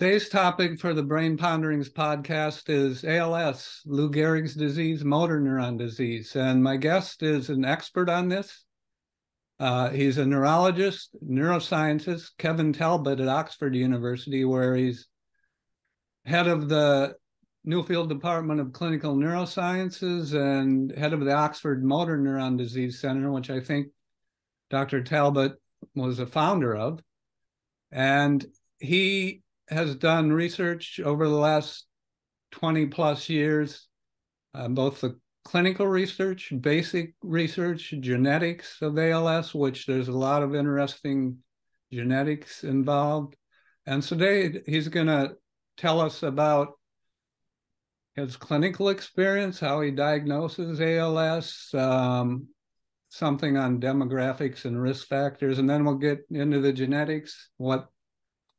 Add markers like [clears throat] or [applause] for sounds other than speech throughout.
Today's topic for the Brain Ponderings podcast is ALS, Lou Gehrig's disease, motor neuron disease. And my guest is an expert on this. Uh, he's a neurologist, neuroscientist, Kevin Talbot at Oxford University, where he's head of the Nuffield Department of Clinical Neurosciences and head of the Oxford Motor Neuron Disease Center, which I think Dr. Talbot was a founder of. And he has done research over the last 20 plus years, uh, both the clinical research, basic research, genetics of ALS, which there's a lot of interesting genetics involved. And today he's going to tell us about his clinical experience, how he diagnoses ALS, um, something on demographics and risk factors, and then we'll get into the genetics, what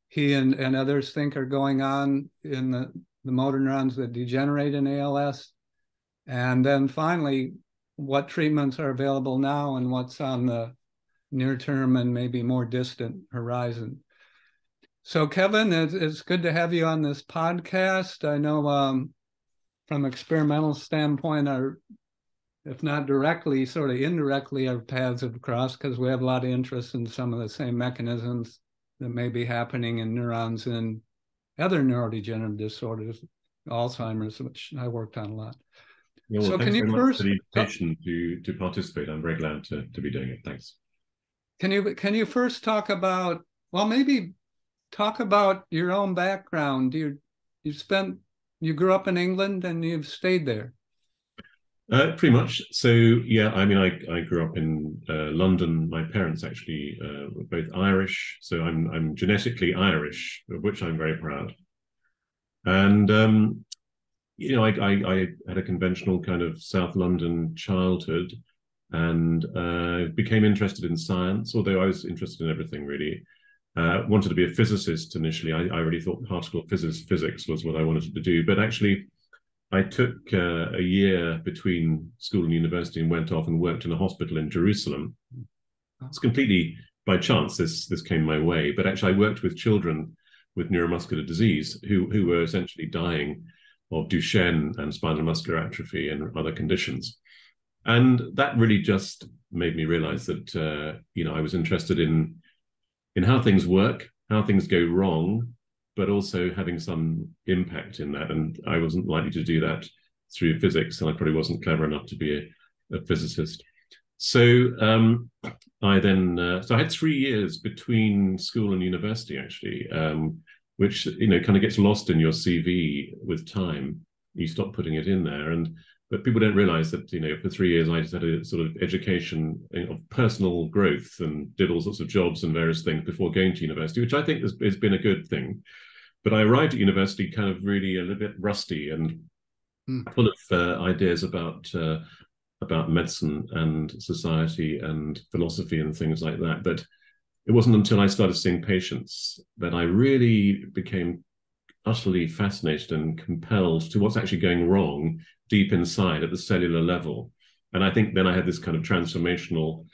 he and, and others think are going on in the, the motor neurons that degenerate in ALS. And then finally, what treatments are available now and what's on the near term and maybe more distant horizon. So, Kevin, it's, it's good to have you on this podcast. I know um, from experimental standpoint, our if not directly, sort of indirectly, our paths have crossed because we have a lot of interest in some of the same mechanisms that may be happening in neurons in other neurodegenerative disorders, Alzheimer's, which I worked on a lot. Yeah, well, so can you first for the uh, invitation to to participate? I'm very glad to, to be doing it. Thanks. Can you can you first talk about well maybe talk about your own background? You you spent you grew up in England and you've stayed there. Uh, pretty much. So yeah, I mean, I, I grew up in uh, London. My parents actually uh, were both Irish, so I'm I'm genetically Irish, of which I'm very proud. And um, you know, I, I, I had a conventional kind of South London childhood, and uh, became interested in science. Although I was interested in everything really. Uh, wanted to be a physicist initially. I, I really thought particle physics physics was what I wanted to do, but actually I took uh, a year between school and university and went off and worked in a hospital in Jerusalem. It's completely by chance this this came my way, but actually I worked with children with neuromuscular disease who who were essentially dying of Duchenne and spinal muscular atrophy and other conditions, and that really just made me realize that uh, you know I was interested in in how things work, how things go wrong, but also having some impact in that. And I wasn't likely to do that through physics, and I probably wasn't clever enough to be a, a physicist. So um, I then uh, so I had three years between school and university actually, um, which you know kind of gets lost in your CV with time. You stop putting it in there, and but people don't realize that you know for three years I just had a sort of education of personal growth and did all sorts of jobs and various things before going to university, which I think has, has been a good thing. But I arrived at university kind of really a little bit rusty and mm. full of uh, ideas about uh, about medicine and society and philosophy and things like that. But it wasn't until I started seeing patients that I really became utterly fascinated and compelled to what's actually going wrong deep inside at the cellular level. And I think then I had this kind of transformational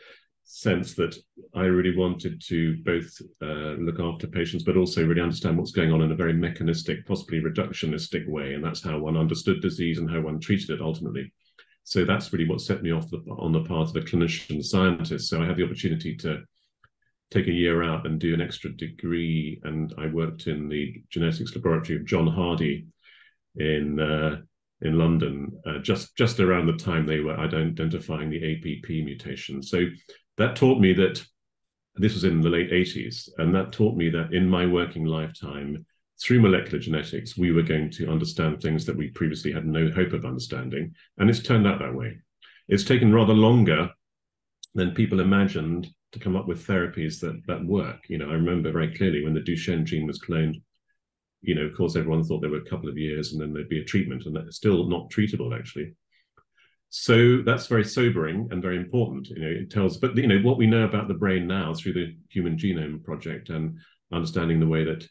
sense that I really wanted to both uh, look after patients, but also really understand what's going on in a very mechanistic, possibly reductionistic way. And that's how one understood disease and how one treated it ultimately. So that's really what set me off the, on the path of a clinician scientist. So I had the opportunity to take a year out and do an extra degree. And I worked in the genetics laboratory of John Hardy in uh, in London, uh, just just around the time they were identifying the APP mutation. So that taught me that this was in the late 80s, and that taught me that in my working lifetime, through molecular genetics, we were going to understand things that we previously had no hope of understanding. And it's turned out that way. It's taken rather longer than people imagined to come up with therapies that that work. You know, I remember very clearly when the Duchenne gene was cloned, you know, of course, everyone thought there were a couple of years and then there'd be a treatment, and that's still not treatable, actually. So that's very sobering and very important. You know, it tells, but you know, what we know about the brain now through the Human Genome Project and understanding the way that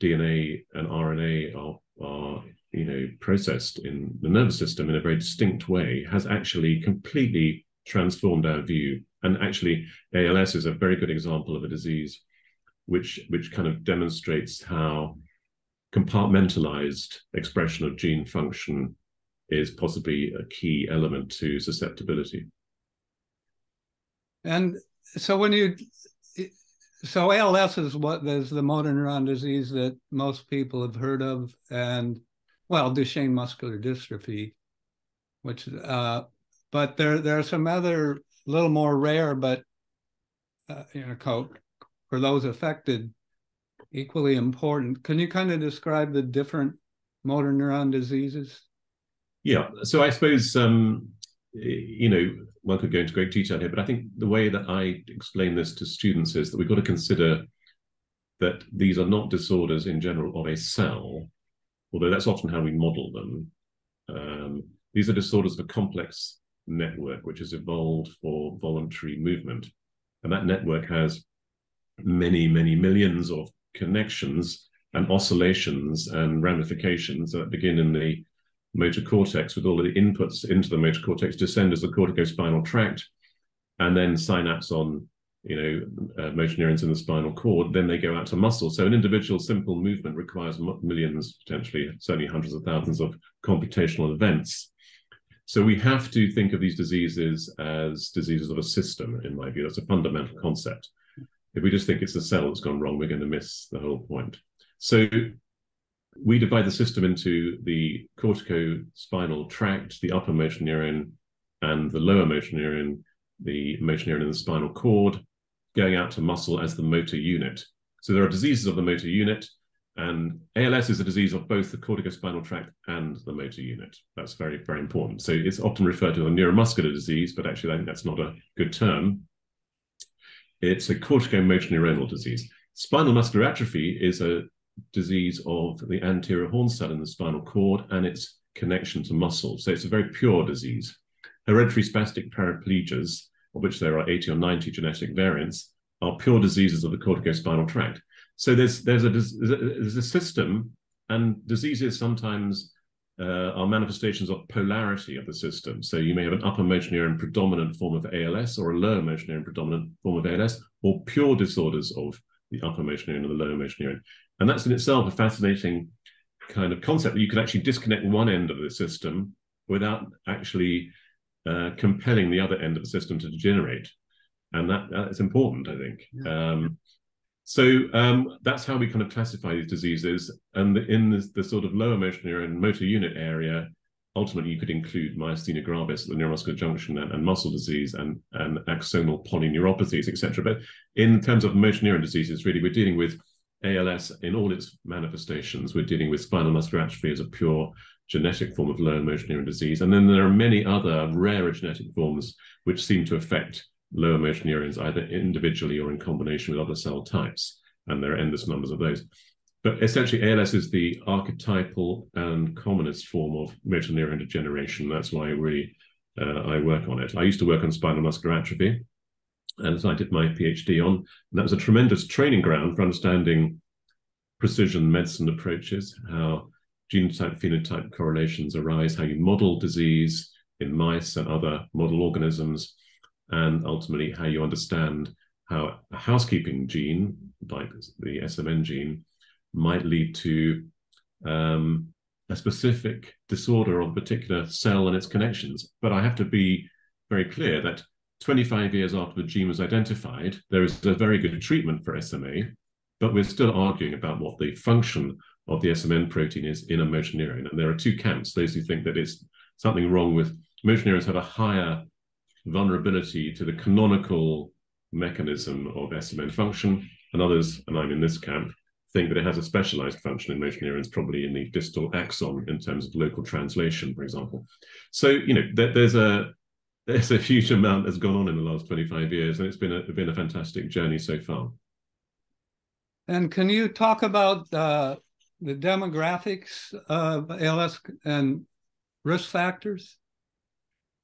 DNA and RNA are, are you know, processed in the nervous system in a very distinct way has actually completely transformed our view. And actually, ALS is a very good example of a disease which which kind of demonstrates how compartmentalized expression of gene function is possibly a key element to susceptibility. And so when you so ALS is what is the motor neuron disease that most people have heard of, and well, Duchenne muscular dystrophy, which uh, but there there are some other little more rare, but uh, you know, for those affected, equally important. Can you kind of describe the different motor neuron diseases? Yeah, so I suppose um, you know one could go into great detail here, but I think the way that I explain this to students is that we've got to consider that these are not disorders in general of a cell, although that's often how we model them. Um, these are disorders of a complex network which has evolved for voluntary movement. And that network has many, many millions of connections and oscillations and ramifications that begin in the motor cortex with all the inputs into the motor cortex descend as the corticospinal tract and then synapse on you know uh, motor neurons in the spinal cord then they go out to muscle. So an individual simple movement requires millions potentially certainly hundreds of thousands of computational events. So we have to think of these diseases as diseases of a system in my view. That's a fundamental concept. If we just think it's the cell that's gone wrong we're going to miss the whole point. So we divide the system into the corticospinal tract, the upper motor neuron, and the lower motor neuron, the motor neuron in the spinal cord, going out to muscle as the motor unit. So there are diseases of the motor unit, and ALS is a disease of both the corticospinal tract and the motor unit. That's very, very important. So it's often referred to as a neuromuscular disease, but actually I think that's not a good term. It's a corticomotor neuronal disease. Spinal muscular atrophy is a disease of the anterior horn cell in the spinal cord and its connection to muscle. So it's a very pure disease. Hereditary spastic paraplegias, of which there are 80 or 90 genetic variants, are pure diseases of the corticospinal tract. So there's there's a there's a system, and diseases sometimes uh, are manifestations of polarity of the system. So you may have an upper motor neuron predominant form of ALS, or a lower motor neuron predominant form of ALS, or pure disorders of the upper motor neuron and the lower motor neuron. And that's in itself a fascinating kind of concept that you can actually disconnect one end of the system without actually uh, compelling the other end of the system to degenerate. And that that's important, I think. Yeah. Um, so um, that's how we kind of classify these diseases. And in the, the sort of lower motor neuron motor unit area, ultimately you could include myasthenia gravis, the neuromuscular junction, and, and, muscle disease, and, and axonal polyneuropathies, etc. But in terms of motor neuron diseases, really, we're dealing with ALS in all its manifestations. We're dealing with spinal muscular atrophy as a pure genetic form of lower motor neuron disease. And then there are many other rarer genetic forms which seem to affect lower motor neurons either individually or in combination with other cell types. And there are endless numbers of those. But essentially, ALS is the archetypal and commonest form of motor neuron degeneration. That's why I really uh, I work on it. I used to work on spinal muscular atrophy, as I did my PhD on. And that was a tremendous training ground for understanding precision medicine approaches, how genotype phenotype correlations arise, how you model disease in mice and other model organisms, and ultimately how you understand how a housekeeping gene, like the SMN gene, might lead to um, a specific disorder of a particular cell and its connections. But I have to be very clear that 25 years after the gene was identified, there is a very good treatment for SMA, but we're still arguing about what the function of the SMN protein is in a motor neuron. And there are two camps those who think that it's something wrong with motor neurons have a higher vulnerability to the canonical mechanism of SMN function, and others, and I'm in this camp, think that it has a specialized function in motor neurons, probably in the distal axon in terms of local translation, for example. So, you know, there, there's a there's a huge amount that's gone on in the last 25 years, and it's been a been a fantastic journey so far. And can you talk about uh, the demographics of ALS and risk factors?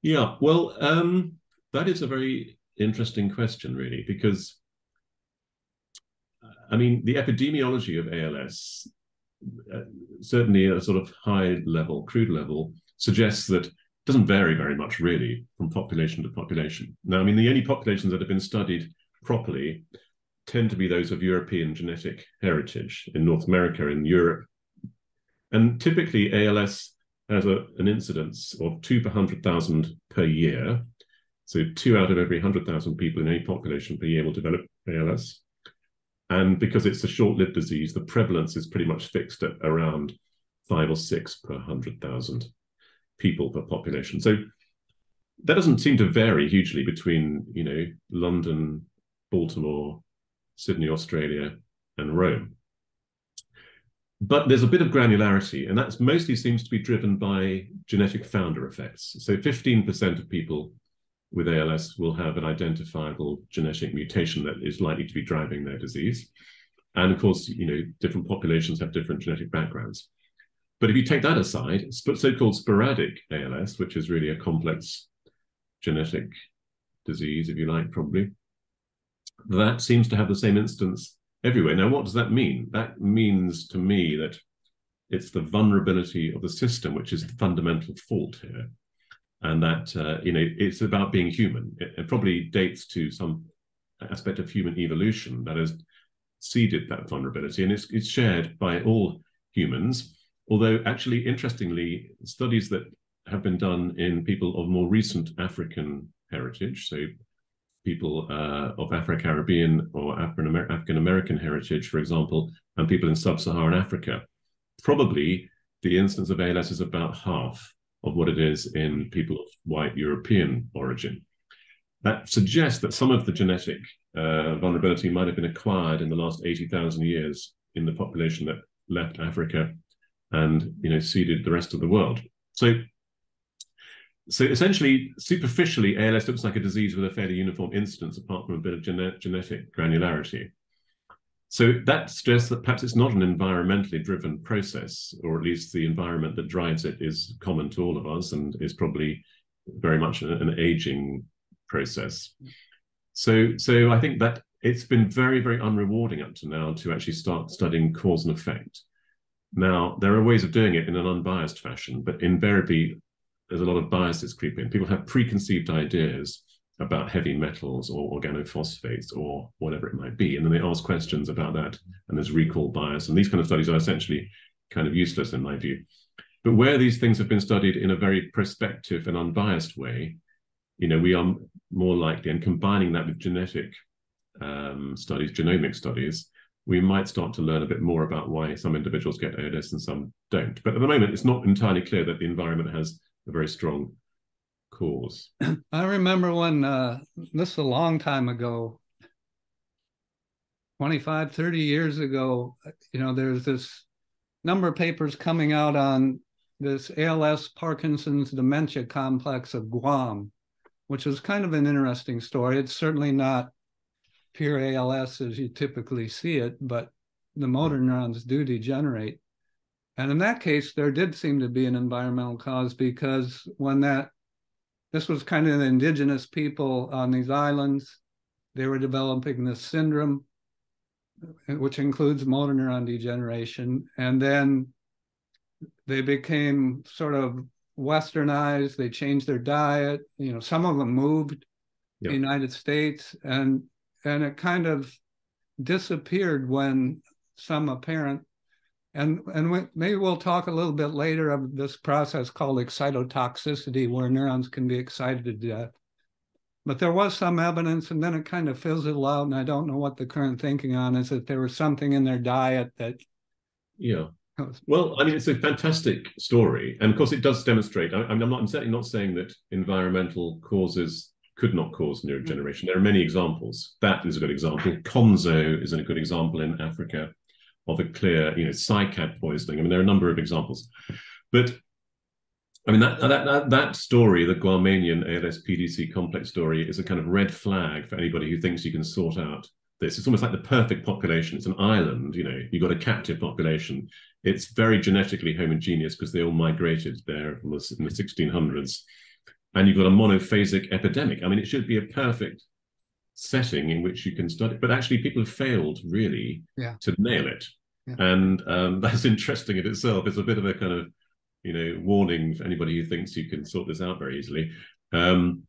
Yeah, well, um, that is a very interesting question, really, because I mean, the epidemiology of ALS, uh, certainly at a sort of high level, crude level, suggests that doesn't vary very much really from population to population. Now, I mean, the only populations that have been studied properly tend to be those of European genetic heritage. In North America, in Europe, And typically, ALS has a, an incidence of two per 100,000 per year. So, two out of every 100,000 people in any population per year will develop ALS. And because it's a short lived disease, the prevalence is pretty much fixed at around five or six per 100,000 people per population. So, that doesn't seem to vary hugely between, you know, London, Baltimore, Sydney, Australia, and Rome. But there's a bit of granularity, and that mostly seems to be driven by genetic founder effects. So 15% of people with ALS will have an identifiable genetic mutation that is likely to be driving their disease. And of course, you know, different populations have different genetic backgrounds. But if you take that aside, so-called sporadic ALS, which is really a complex genetic disease, if you like, probably, that seems to have the same instance everywhere. Now, what does that mean? That means to me that it's the vulnerability of the system which is the fundamental fault here. And that, uh, you know, it's about being human. It, it, probably dates to some aspect of human evolution that has seeded that vulnerability. And it's, it's shared by all humans. Although, actually, interestingly, studies that have been done in people of more recent African heritage, so people uh, of Afro-Caribbean or African American heritage, for example, and people in sub-Saharan Africa, probably the incidence of ALS is about half of what it is in people of white European origin. That suggests that some of the genetic uh, vulnerability might have been acquired in the last 80,000 years in the population that left Africa and you know seeded the rest of the world. So so essentially, superficially, ALS looks like a disease with a fairly uniform incidence, apart from a bit of gene- genetic granularity. So that suggests that perhaps it's not an environmentally driven process, or at least the environment that drives it is common to all of us and is probably very much an, an aging process. So, so I think that it's been very, very unrewarding up to now to actually start studying cause and effect. Now, there are ways of doing it in an unbiased fashion, but invariably there's a lot of biases creep in. People have preconceived ideas about heavy metals or organophosphates or whatever it might be. And then they ask questions about that. And there's recall bias. And these kind of studies are essentially kind of useless in my view. But where these things have been studied in a very prospective and unbiased way, you know, we are more likely, and combining that with genetic um, studies, genomic studies, we might start to learn a bit more about why some individuals get ALS and some don't. But at the moment, it's not entirely clear that the environment has a very strong cause. [clears throat] I remember when uh, this is a long time ago, 25, 30 years ago, you know, there's this number of papers coming out on this ALS Parkinson's dementia complex of Guam, which is kind of an interesting story. It's certainly not pure ALS as you typically see it, but the motor neurons do degenerate. And in that case, there did seem to be an environmental cause because when that, this was kind of the indigenous people on these islands, they were developing this syndrome, which includes motor neuron degeneration. And then they became sort of westernized, they changed their diet. You know, some of them moved yep. the United States and and it kind of disappeared when some apparent and and we, maybe we'll talk a little bit later of this process called excitotoxicity, where neurons can be excited to death. But there was some evidence, and then it kind of fizzled out, and I don't know what the current thinking on is that there was something in their diet that. Yeah. Well, I mean, it's a fantastic story, and of course, it does demonstrate. I, am not. I'm certainly not saying that environmental causes could not cause mm. neurodegeneration. There are many examples. That is a good example. Konzo is a good example in Africa of a clear, you know, cycad poisoning. I mean, there are a number of examples, but I mean that that that, that story, the Guamanian ALS PDC complex story, is a kind of red flag for anybody who thinks you can sort out this. It's almost like the perfect population. It's an island, you know. You've got a captive population. It's very genetically homogeneous because they all migrated there in the, in the 1600s, and you've got a monophasic epidemic. I mean, it should be a perfect setting in which you can study. But actually, people have failed really yeah. to nail it. Yeah. And um, [laughs] that's interesting in itself. It's a bit of a kind of, you know, warning for anybody who thinks you can sort this out very easily. Um,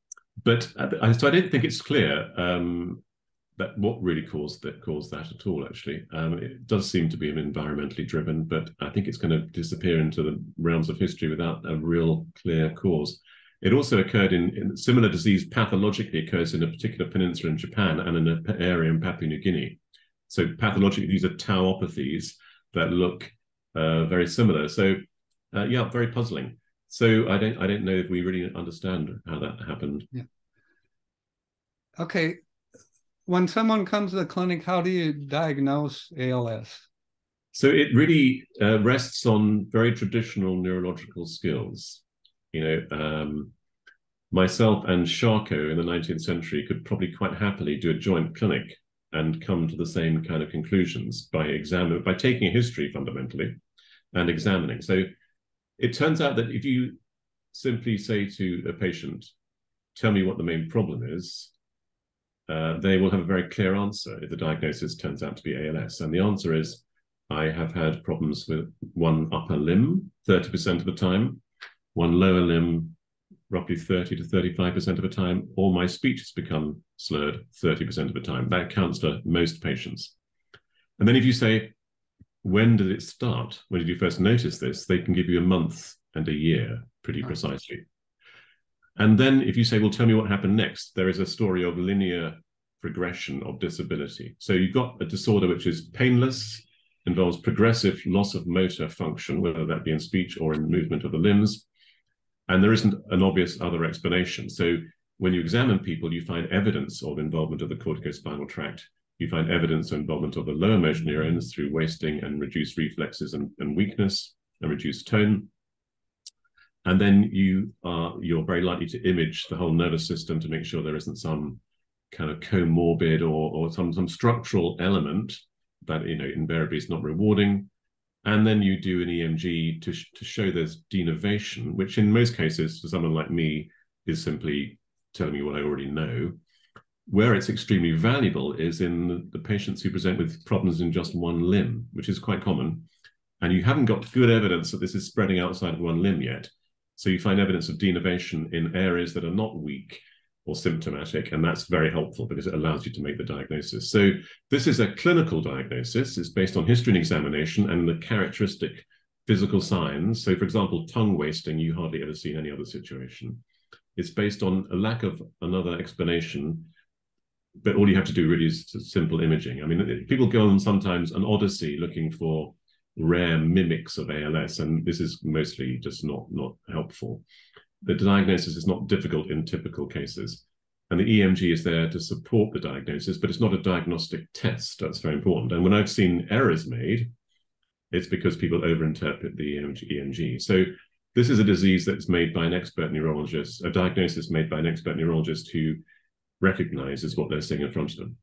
but uh, so I don't think it's clear um, that what really caused that caused that at all. Actually, um, it does seem to be an environmentally driven, but I think it's going to disappear into the realms of history without a real clear cause. It also occurred in, in similar disease pathologically occurs in a particular peninsula in Japan and in an area in Papua New Guinea. So pathologically, these are tauopathies that look uh, very similar. So uh, yeah, very puzzling. So I don't I don't know if we really understand how that happened. Yeah. Okay. When someone comes to the clinic, how do you diagnose ALS? So it really uh, rests on very traditional neurological skills you know, um, myself and Charcot in the 19th century could probably quite happily do a joint clinic and come to the same kind of conclusions by examining, by taking a history fundamentally and examining. So it turns out that if you simply say to a patient, tell me what the main problem is, uh, they will have a very clear answer if the diagnosis turns out to be ALS. And the answer is, I have had problems with one upper limb 30% of the time, one lower limb roughly 30 to 35% of the time, or my speech has become slurred 30% of the time. That counts for most patients. And then if you say, when did it start? When did you first notice this? They can give you a month and a year pretty precisely. And then if you say, well, tell me what happened next, there is a story of linear progression of disability. So you've got a disorder which is painless, involves progressive loss of motor function, whether that be in speech or in movement of the limbs, and there isn't an obvious other explanation. So when you examine people, you find evidence of involvement of the corticospinal tract. You find evidence of involvement of the lower motor neurons through wasting and reduced reflexes and, and weakness and reduced tone. And then you are you're very likely to image the whole nervous system to make sure there isn't some kind of comorbid or, or some, some structural element that you know invariably is not rewarding and then you do an EMG to, to show there's denervation, which in most cases, for someone like me, is simply telling me what I already know. Where it's extremely valuable is in the patients who present with problems in just one limb, which is quite common. And you haven't got good evidence that this is spreading outside of one limb yet. So you find evidence of denervation in areas that are not weak or symptomatic, and that's very helpful because it allows you to make the diagnosis. So this is a clinical diagnosis. It's based on history and examination and the characteristic physical signs. So, for example, tongue wasting, you hardly ever see in any other situation. It's based on a lack of another explanation, but all you have to do really is simple imaging. I mean, people go on sometimes an odyssey looking for rare mimics of ALS, and this is mostly just not not helpful the diagnosis is not difficult in typical cases. And the EMG is there to support the diagnosis, but it's not a diagnostic test. That's very important. And when I've seen errors made, it's because people overinterpret the EMG. So this is a disease that's made by an expert neurologist, a diagnosis made by an expert neurologist who recognizes what they're seeing in front of them.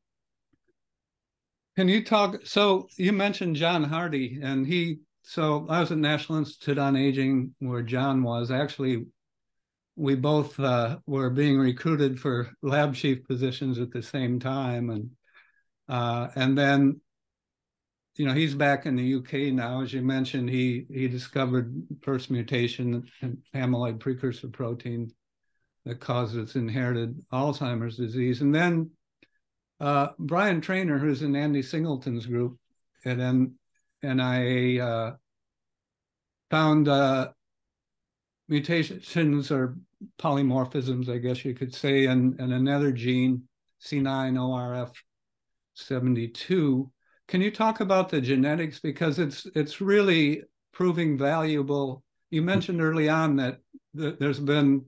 Can you talk? So you mentioned John Hardy, and he. So I was at National Institute on Aging, where John was. Actually, we both uh, were being recruited for lab chief positions at the same time, and uh, and then, you know, he's back in the UK now. As you mentioned, he he discovered first mutation in amyloid precursor protein that causes inherited Alzheimer's disease, and then uh, Bryan Traynor, who's in Andy Singleton's group at N- NIA, uh, found uh, mutations or polymorphisms, I guess you could say, and, and another gene, C9ORF72. Can you talk about the genetics because it's it's really proving valuable? You mentioned early on that, there's been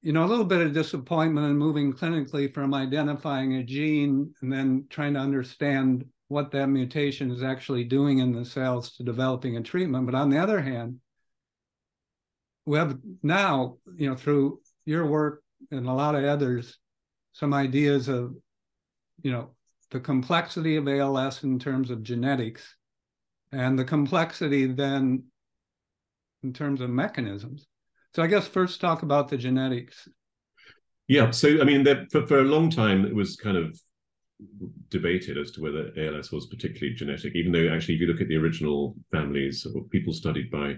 you know a little bit of disappointment in moving clinically from identifying a gene and then trying to understand what that mutation is actually doing in the cells to developing a treatment. But on the other hand, we have now, you know, through your work and a lot of others, some ideas of, you know, the complexity of ALS in terms of genetics and the complexity then in terms of mechanisms. So I guess first talk about the genetics. Yeah, so I mean, for, for a long time, it was kind of debated as to whether ALS was particularly genetic, even though actually, if you look at the original families of people studied by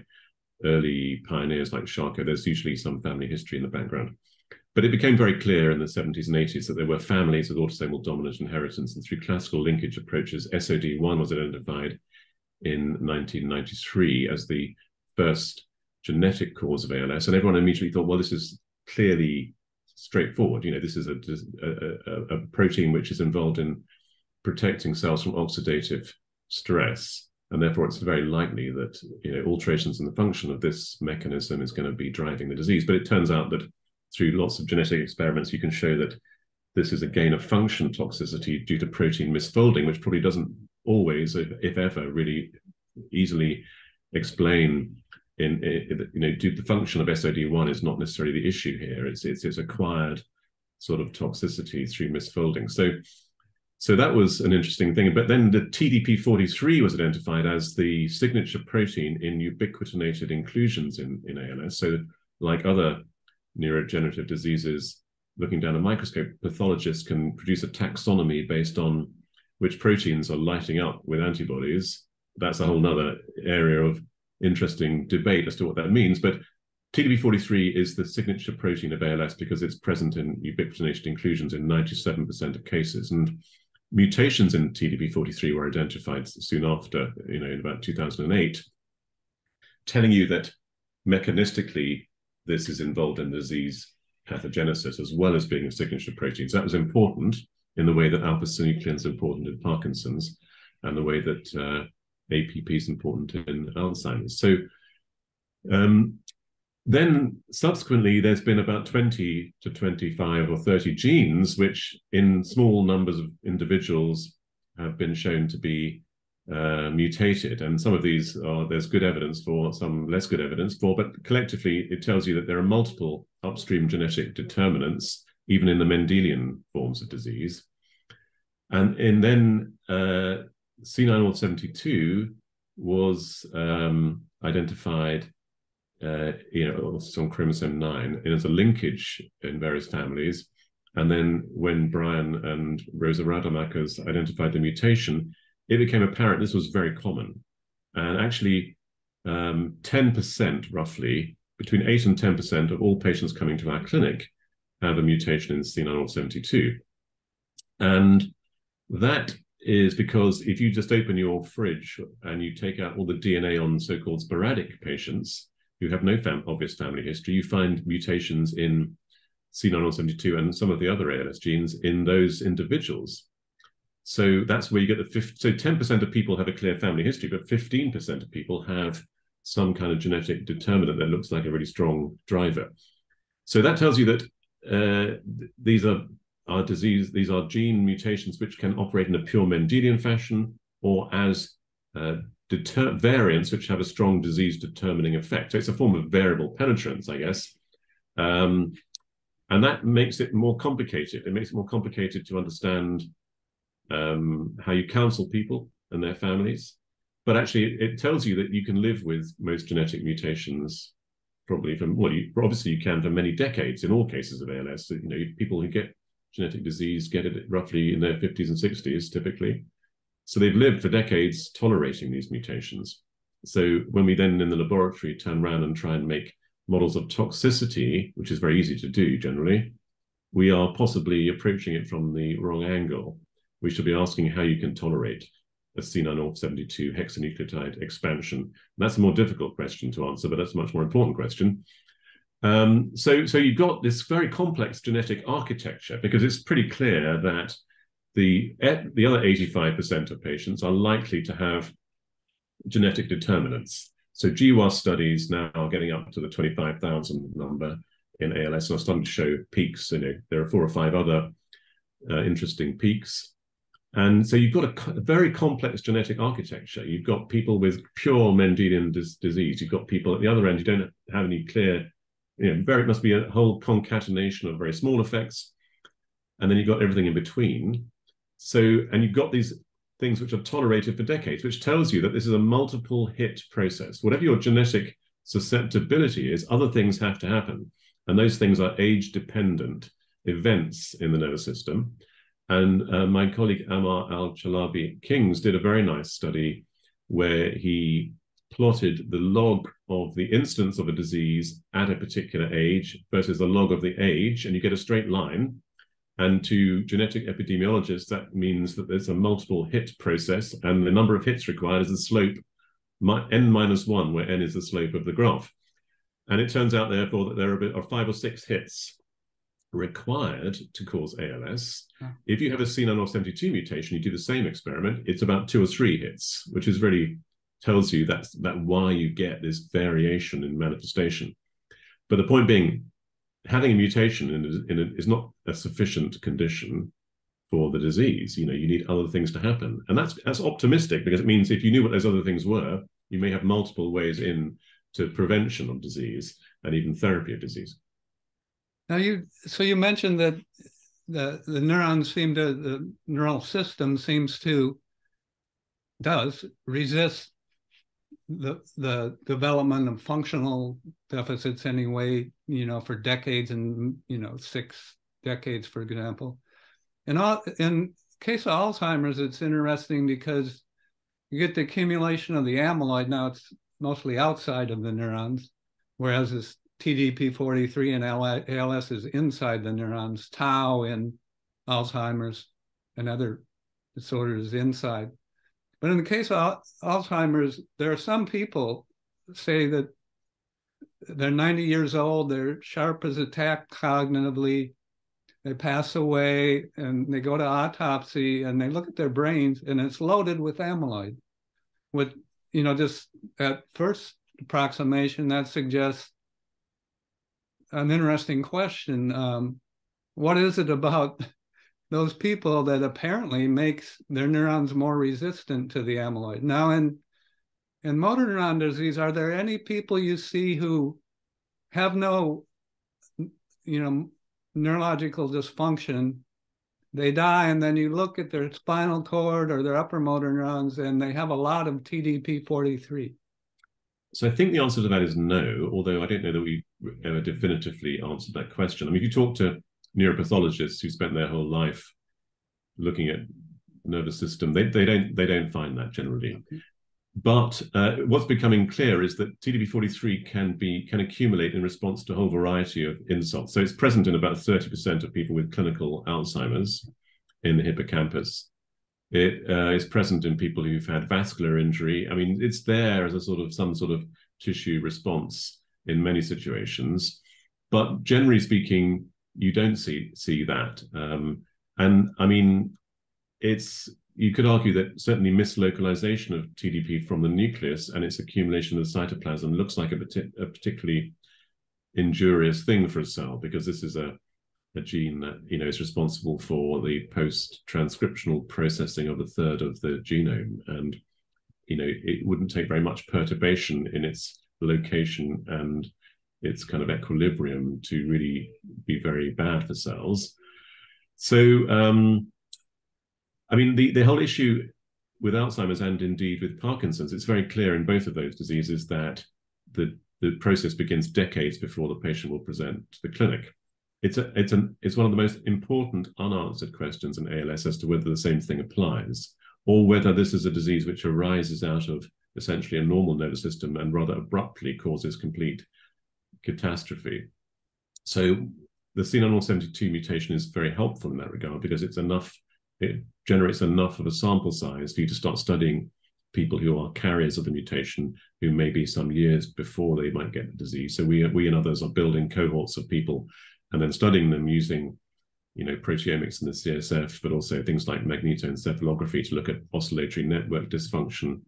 early pioneers like Charcot, there's usually some family history in the background. But it became very clear in the 70s and 80s that there were families with autosomal dominant inheritance, and through classical linkage approaches, SOD1 was identified in 1993 as the first genetic cause of ALS, and everyone immediately thought, well, this is clearly straightforward. You know, this is a, a, a protein which is involved in protecting cells from oxidative stress, and therefore it's very likely that you know alterations in the function of this mechanism is going to be driving the disease. But it turns out that through lots of genetic experiments, you can show that this is a gain of function toxicity due to protein misfolding, which probably doesn't always, if ever, really easily explain in, in you know due, the function of SOD1 is not necessarily the issue here. It's it's, it's acquired sort of toxicity through misfolding. So so that was an interesting thing. But then the TDP43 was identified as the signature protein in ubiquitinated inclusions in, in ALS. So like other neurodegenerative diseases, looking down a microscope, pathologists can produce a taxonomy based on which proteins are lighting up with antibodies. That's a whole other area of interesting debate as to what that means. But TDP43 is the signature protein of ALS because it's present in ubiquitinated inclusions in 97% of cases. And mutations in TDP43 were identified soon after, you know, in about 2008, telling you that mechanistically this is involved in disease pathogenesis as well as being a signature protein. So that was important in the way that alpha synuclein is important in Parkinson's and the way that uh, APP is important in Alzheimer's. So um, then subsequently, there's been about 20 to 25 or 30 genes, which in small numbers of individuals have been shown to be uh, mutated. And some of these are there's good evidence for, some less good evidence for, but collectively it tells you that there are multiple upstream genetic determinants, even in the Mendelian forms of disease. And, and then uh, C9orf72 was um, identified uh, you know, on chromosome nine, and there's a linkage in various families. And then when Bryan and Rosa Rademakers identified the mutation, it became apparent this was very common. And actually, um, 10% roughly, between 8 and 10% of all patients coming to our clinic have a mutation in C9orf72. And that is because if you just open your fridge and you take out all the DNA on so called sporadic patients, who have no fam- obvious family history, you find mutations in C9orf72 and some of the other ALS genes in those individuals. So that's where you get the 50, so 10% of people have a clear family history, but 15% of people have some kind of genetic determinant that looks like a really strong driver. So that tells you that uh, these are are disease, these are gene mutations which can operate in a pure Mendelian fashion or as uh, deter- variants which have a strong disease determining effect. So it's a form of variable penetrance, I guess. Um, and that makes it more complicated. It makes it more complicated to understand um, how you counsel people and their families. But actually, it, it, tells you that you can live with most genetic mutations probably from, well, you, obviously you can for many decades in all cases of ALS. You know, people who get genetic disease get it roughly in their 50s and 60s typically. So they've lived for decades tolerating these mutations. So when we then in the laboratory turn around and try and make models of toxicity, which is very easy to do generally, we are possibly approaching it from the wrong angle. We should be asking how you can tolerate a C9orf72 hexanucleotide expansion. And that's a more difficult question to answer, but that's a much more important question. Um, so, so you've got this very complex genetic architecture because it's pretty clear that the, the other 85% of patients are likely to have genetic determinants. So GWAS studies now are getting up to the 25,000 number in ALS and are starting to show peaks. You know, there are four or five other uh, interesting peaks. And so you've got a, a, very complex genetic architecture. You've got people with pure Mendelian dis disease. You've got people at the other end who don't have any clear, you know, very, it must be a whole concatenation of very small effects. And then you've got everything in between. So, and you've got these things which are tolerated for decades, which tells you that this is a multiple hit process. Whatever your genetic susceptibility is, other things have to happen. And those things are age dependent events in the nervous system. And uh, my colleague Ammar Al-Chalabi Kings did a very nice study where he plotted the log of the instance of a disease at a particular age versus the log of the age, and you get a straight line. And to genetic epidemiologists, that means that there's a multiple hit process, and the number of hits required is the slope n minus one, where n is the slope of the graph. And it turns out, therefore, that there are, five or six hits required to cause ALS. Hmm. If you have a C9orf72 mutation, you do the same experiment, it's about two or three hits, which is really tells you that's that why you get this variation in manifestation. But the point being, having a mutation in, in is not a sufficient condition for the disease. You know, you need other things to happen, and that's that's optimistic because it means if you knew what those other things were, you may have multiple ways in to prevention of disease and even therapy of disease. Now you so you mentioned that the the neurons seem to the neural system seems to does resist the the development of functional deficits anyway you know for decades and you know six decades for example. In all in case of alzheimer's it's interesting because you get the accumulation of the amyloid. Now it's mostly outside of the neurons whereas this TDP43 and ALS is inside the neurons, tau in Alzheimer's and other disorders inside. But in the case of Alzheimer's, there are some people say that they're 90 years old, they're sharp as a tack cognitively, they pass away and they go to autopsy and they look at their brains and it's loaded with amyloid. With, you know, just at first approximation, that suggests an interesting question. Um, what is it about those people that apparently makes their neurons more resistant to the amyloid? Now, in in motor neuron disease, are there any people you see who have no, you know, neurological dysfunction? They die, and then you look at their spinal cord or their upper motor neurons, and they have a lot of TDP43. So I think the answer to that is no, although I don't know that we ever definitively answered that question. I mean, if you talk to neuropathologists who spent their whole life looking at nervous system, they, they don't they don't find that generally. Okay. But uh, what's becoming clear is that TDP43 can be can accumulate in response to a whole variety of insults. So it's present in about 30% of people with clinical Alzheimer's in the hippocampus. It uh, is present in people who've had vascular injury. I mean, it's there as a sort of some sort of tissue response in many situations, but generally speaking, you don't see see that. Um, and I mean, it's you could argue that certainly mislocalization of TDP from the nucleus and its accumulation in the cytoplasm looks like a, a particularly injurious thing for a cell because this is a a gene that you know is responsible for the post-transcriptional processing of a third of the genome, and you know it wouldn't take very much perturbation in its location and its kind of equilibrium to really be very bad for cells. So, um, I mean, the the whole issue with Alzheimer's and indeed with Parkinson's, it's very clear in both of those diseases that the the process begins decades before the patient will present to the clinic it's a, it's an it's one of the most important unanswered questions in ALS as to whether the same thing applies, or whether this is a disease which arises out of essentially a normal nervous system and rather abruptly causes complete catastrophe. So the C9orf72 mutation is very helpful in that regard because it's enough, it generates enough of a sample size for you to start studying people who are carriers of the mutation who may be some years before they might get the disease. So we, we and others are building cohorts of people and then studying them using you know proteomics in the CSF, but also things like magnetoencephalography to look at oscillatory network dysfunction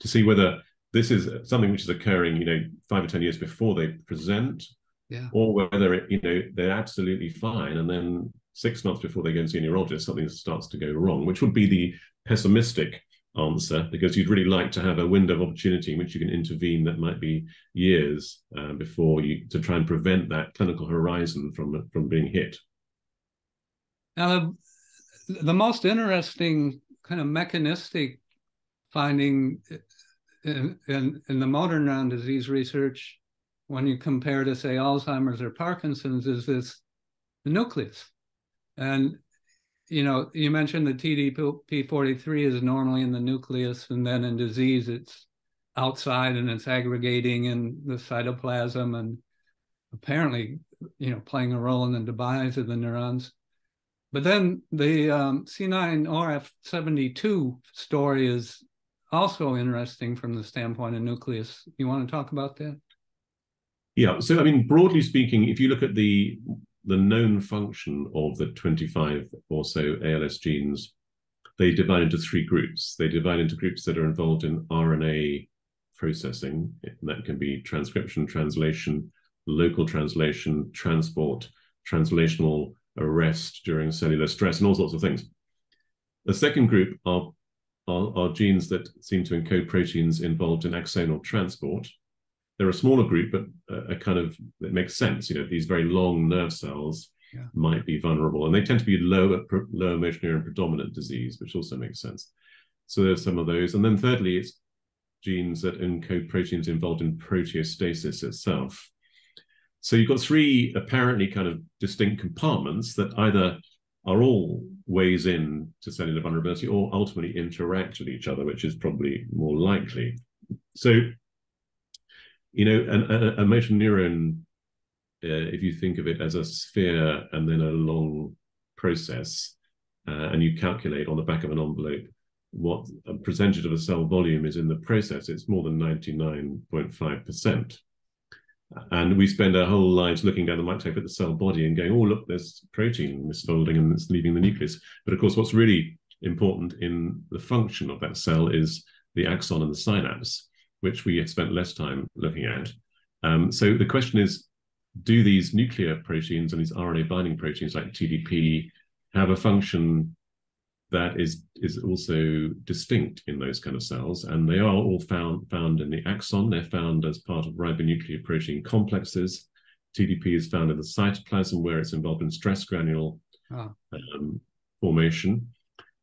to see whether this is something which is occurring, you know, five or ten years before they present, yeah. or whether it, you know they're absolutely fine, and then six months before they go and see a neurologist, something starts to go wrong, which would be the pessimistic answer because you'd really like to have a window of opportunity in which you can intervene that might be years uh, before you to try and prevent that clinical horizon from from being hit. Now, the, the most interesting kind of mechanistic finding in, in, the motor neuron disease research, when you compare to say Alzheimer's or Parkinson's, is this the nucleus. And you know, you mentioned the TDP43 is normally in the nucleus, and then in disease, it's outside and it's aggregating in the cytoplasm and apparently, you know, playing a role in the demise of the neurons. But then the um, C9orf72 story is also interesting from the standpoint of nucleus. You want to talk about that? Yeah. So, I mean, broadly speaking, if you look at the the known function of the 25 or so ALS genes, they divide into three groups. They divide into groups that are involved in RNA processing. That can be transcription, translation, local translation, transport, translational arrest during cellular stress, and all sorts of things. The second group are, are, are genes that seem to encode proteins involved in axonal transport. They're a smaller group, but a, a kind of it makes sense. You know, these very long nerve cells yeah. might be vulnerable, and they tend to be low lower motor neuron predominant disease, which also makes sense. So there's some of those, and then thirdly, it's genes that encode proteins involved in proteostasis itself. So you've got three apparently kind of distinct compartments that either are all ways in to cellular vulnerability or ultimately interact with each other, which is probably more likely. So, you know, an, a, a motor neuron, uh, if you think of it as a sphere and then a long process, uh, and you calculate on the back of an envelope what a percentage of a cell volume is in the process, it's more than 99.5%. And we spend our whole lives looking down the microscope at the cell body and going, oh, look, there's protein misfolding and it's leaving the nucleus. But of course, what's really important in the function of that cell is the axon and the synapse, which we have spent less time looking at. Um, so the question is, do these nuclear proteins and these RNA binding proteins like TDP have a function that is is also distinct in those kind of cells, and they are all found found in the axon. They're found as part of ribonuclear protein complexes. TDP is found in the cytoplasm, where it's involved in stress granule oh. um, formation.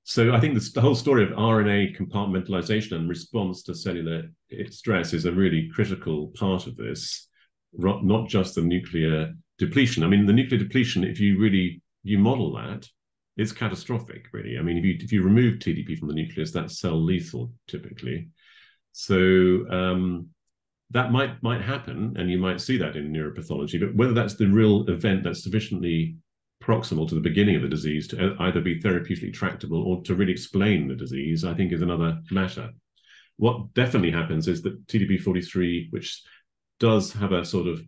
So I think this, the whole story of RNA compartmentalization and response to cellular stress is a really critical part of this, not just the nuclear depletion. I mean, the nuclear depletion, if you really you model that, it's catastrophic, really. I mean, if you if you remove TDP from the nucleus, that's cell lethal typically. So um, that might might happen, and you might see that in neuropathology. But whether that's the real event that's sufficiently proximal to the beginning of the disease to either be therapeutically tractable or to really explain the disease, I think is another matter. What definitely happens is that TDP43, which does have a sort of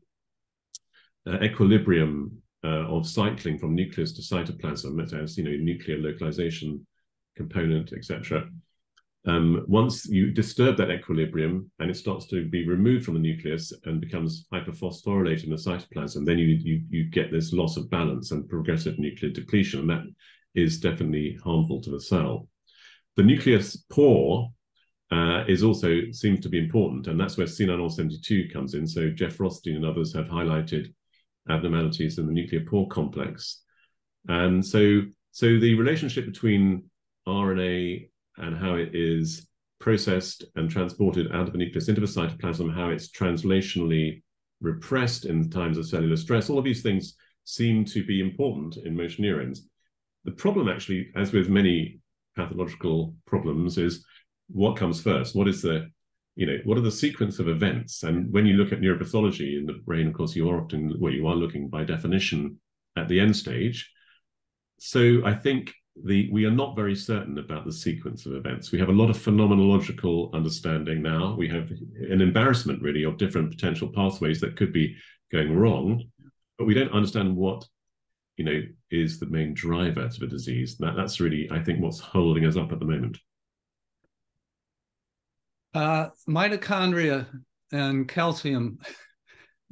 uh, equilibrium uh, of cycling from nucleus to cytoplasm, as you know, nuclear localization component, etc. Um, once you disturb that equilibrium and it starts to be removed from the nucleus and becomes hyperphosphorylated in the cytoplasm, then you, you, you get this loss of balance and progressive nuclear depletion, and that is definitely harmful to the cell. The nucleus pore uh, is also seems to be important, and that's where C9orf72 comes in. So Jeff Rothstein and others have highlighted abnormalities in the nuclear pore complex. And so, so the relationship between RNA and how it is processed and transported out of the nucleus into the cytoplasm, how it's translationally repressed in times of cellular stress, all of these things seem to be important in motor neurons. The problem, actually, as with many pathological problems, is what comes first? What is the you know, what are the sequence of events? And when you look at neuropathology in the brain, of course, you are often, well, you are looking by definition at the end stage. So I think the we are not very certain about the sequence of events. We have a lot of phenomenological understanding now. We have an embarrassment really of different potential pathways that could be going wrong, but we don't understand what you know is the main driver to the disease. That, that's really, I think, what's holding us up at the moment. Uh, mitochondria and calcium.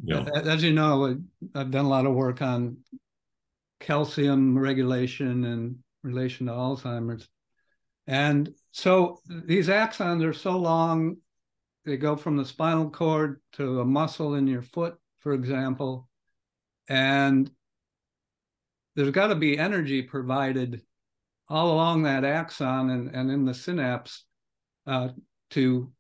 Yeah. As you know, I've done a lot of work on calcium regulation in relation to Alzheimer's. And so these axons are so long, they go from the spinal cord to a muscle in your foot, for example. And there's got to be energy provided all along that axon and, and in the synapse uh, to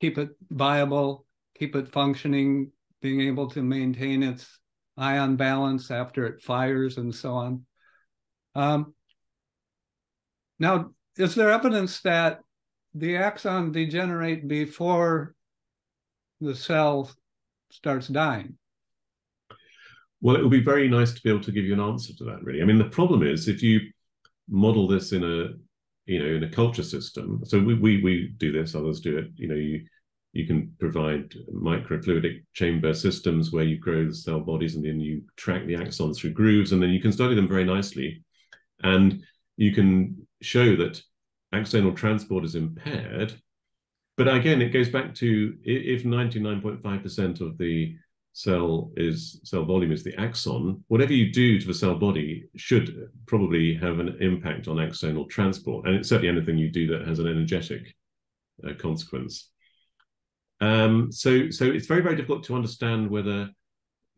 keep it viable, keep it functioning, being able to maintain its ion balance after it fires and so on. Um, now, is there evidence that the axon degenerate before the cell starts dying? Well, it would be very nice to be able to give you an answer to that, really. I mean, the problem is if you model this in a you know in a culture system. So we we, we do this others do it. You know you you can provide microfluidic chamber systems where you grow the cell bodies and then you track the axons through grooves and then you can study them very nicely. And you can show that axonal transport is impaired. But again it goes back to if 99.5% of the cell is cell volume is the axon, whatever you do to the cell body should probably have an impact on axonal transport. And it's certainly anything you do that has an energetic uh, consequence. Um, so, so it's very, very difficult to understand whether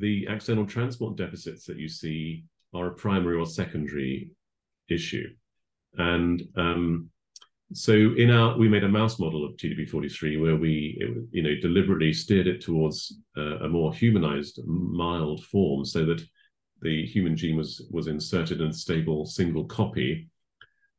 the axonal transport deficits that you see are a primary or secondary issue. And um, so in our we made a mouse model of TDP43 where we you know deliberately steered it towards uh, a more humanized mild form so that the human gene was was inserted in a stable single copy.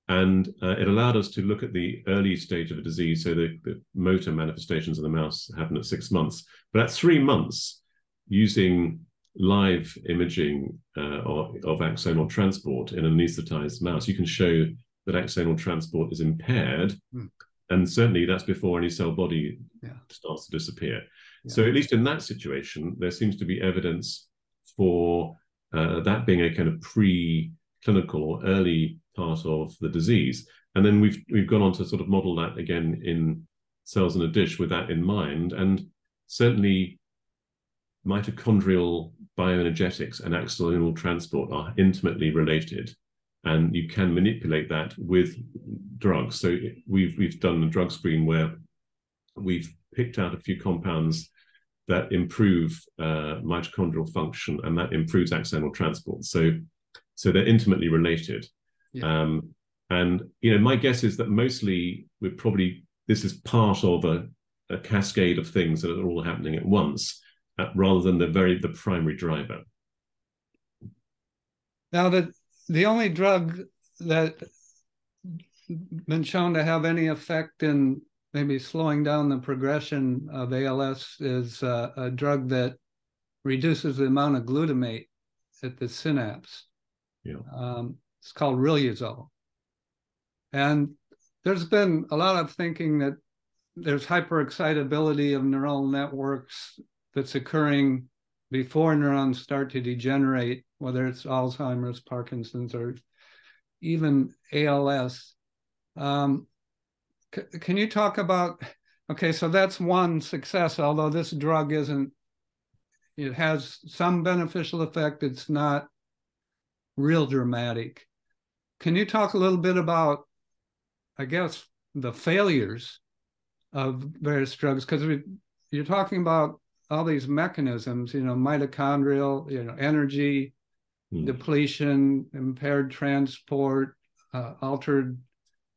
And uh, it allowed us to look at the early stage of the disease. So the, the motor manifestations of the mouse happen at six months. But at three months using live imaging uh, of, of axonal transport in an anesthetized mouse you can show that axonal transport is impaired. Hmm. And certainly that's before any cell body yeah. starts to disappear. Yeah. So, at least in that situation, there seems to be evidence for uh, that being a kind of pre-clinical or early part of the disease. And then we've we've gone on to sort of model that again in cells in a dish with that in mind. And certainly mitochondrial bioenergetics and axonal transport are intimately related and you can manipulate that with drugs. So we've we've done a drug screen where we've picked out a few compounds that improve uh, mitochondrial function, and that improves axonal transport. So so they're intimately related. Yeah. Um, and you know, my guess is that mostly we're probably this is part of a, a cascade of things that are all happening at once, uh, rather than the very the primary driver. Now that the only drug that been shown to have any effect in maybe slowing down the progression of ALS is uh, a drug that reduces the amount of glutamate at the synapse. Yeah. Um, it's called Riluzole. And there's been a lot of thinking that there's hyperexcitability of neural networks that's occurring before neurons start to degenerate, whether it's Alzheimer's, Parkinson's, or even ALS. Um, c- can you talk about? Okay, so that's one success. Although this drug isn't, it has some beneficial effect. It's not real dramatic. Can you talk a little bit about, I guess, the failures of various drugs? Because you're talking about all these mechanisms, you know, mitochondrial, you know, energy mm. depletion, impaired transport, uh, altered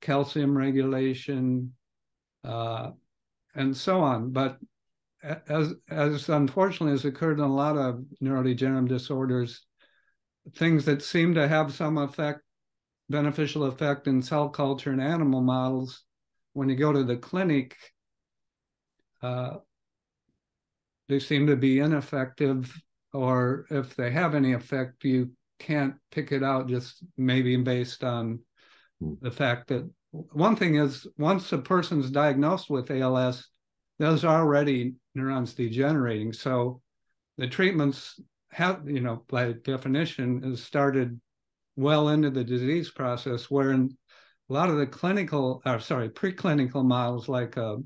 calcium regulation, uh, and so on. But as as unfortunately has occurred in a lot of neurodegenerative disorders, things that seem to have some effect, beneficial effect in cell culture and animal models, when you go to the clinic, uh, they seem to be ineffective, or if they have any effect, you can't pick it out just maybe based on hmm. the fact that one thing is once a person's diagnosed with ALS, those are already neurons degenerating. So the treatments have, you know, by definition, is started well into the disease process, where in a lot of the clinical, or sorry, preclinical models like uh,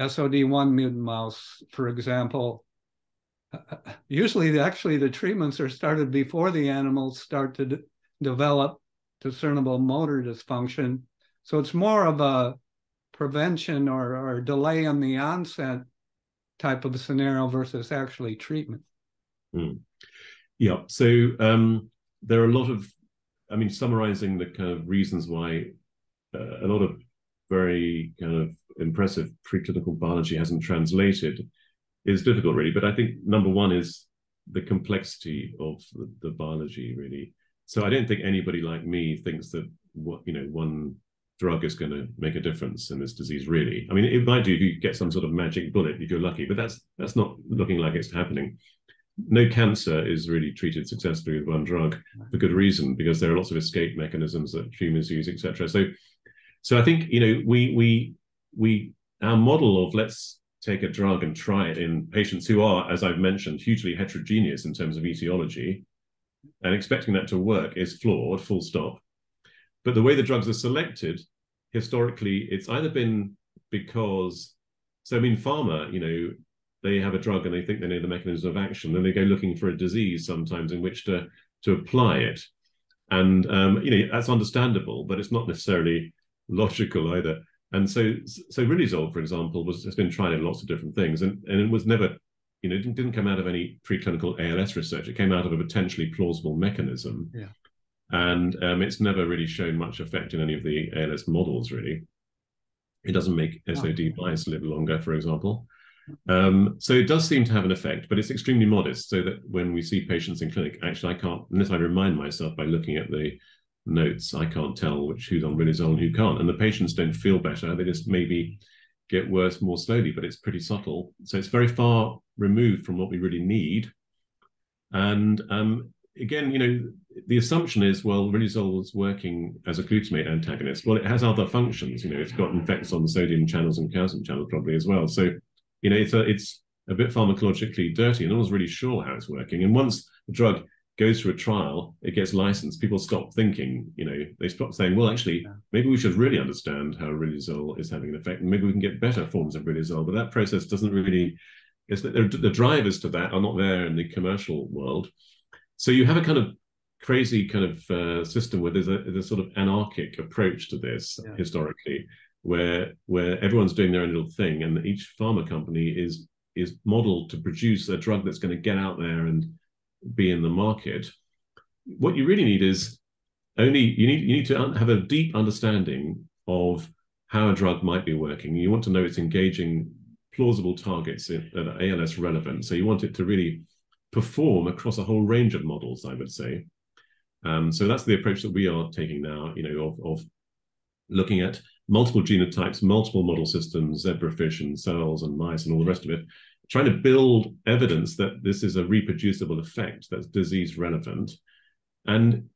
SOD1 mutant mouse, for example, usually actually the treatments are started before the animals start to develop discernible motor dysfunction. So it's more of a prevention or, or delay in the onset type of scenario versus actually treatment. Mm. Yeah. So um, there are a lot of, I mean, summarizing the kind of reasons why uh, a lot of very kind of impressive preclinical biology hasn't translated is difficult, really. But I think number one is the complexity of the, the biology, really. So I don't think anybody like me thinks that what you know one drug is going to make a difference in this disease really i mean it might do if you get some sort of magic bullet if you're lucky but that's that's not looking like it's happening no cancer is really treated successfully with one drug for good reason because there are lots of escape mechanisms that tumors use etc so so i think you know we we we our model of let's take a drug and try it in patients who are as i've mentioned hugely heterogeneous in terms of etiology and expecting that to work is flawed full stop but the way the drugs are selected, historically, it's either been because, so I mean, pharma, you know, they have a drug and they think they know the mechanism of action, and they go looking for a disease sometimes in which to to apply it, and um, you know that's understandable, but it's not necessarily logical either. And so, so riluzole, for example, was has been tried in lots of different things, and and it was never, you know, didn't, didn't come out of any preclinical ALS research. It came out of a potentially plausible mechanism. Yeah and um, it's never really shown much effect in any of the ALS models. Really, it doesn't make SOD mice live longer, for example. Um, so it does seem to have an effect, but it's extremely modest. So that when we see patients in clinic, actually, I can't unless I remind myself by looking at the notes, I can't tell which who's on riluzole and who can't. And the patients don't feel better; they just maybe get worse more slowly, but it's pretty subtle. So it's very far removed from what we really need. And um, again, you know, the assumption is, well, riluzole is working as a glutamate antagonist. Well, it has other functions. You know, it's got effects on the sodium channels and calcium channels probably as well. So, you know, it's a it's a bit pharmacologically dirty, and no one's really sure how it's working. And once the drug goes through a trial, it gets licensed. People stop thinking. You know, they stop saying, well, actually, maybe we should really understand how riluzole is having an effect, and maybe we can get better forms of riluzole. But that process doesn't really. It's the drivers to that are not there in the commercial world. So you have a kind of crazy kind of uh, system where there's a, there's a sort of anarchic approach to this yeah. historically, where where everyone's doing their own little thing, and each pharma company is is modeled to produce a drug that's going to get out there and be in the market. What you really need is only you need you need to have a deep understanding of how a drug might be working. You want to know it's engaging plausible targets that are ALS relevant. So you want it to really perform across a whole range of models, I would say. Um, so that's the approach that we are taking now, you know, of, of looking at multiple genotypes, multiple model systems, zebrafish and cells and mice and all the rest of it, trying to build evidence that this is a reproducible effect that's disease relevant. And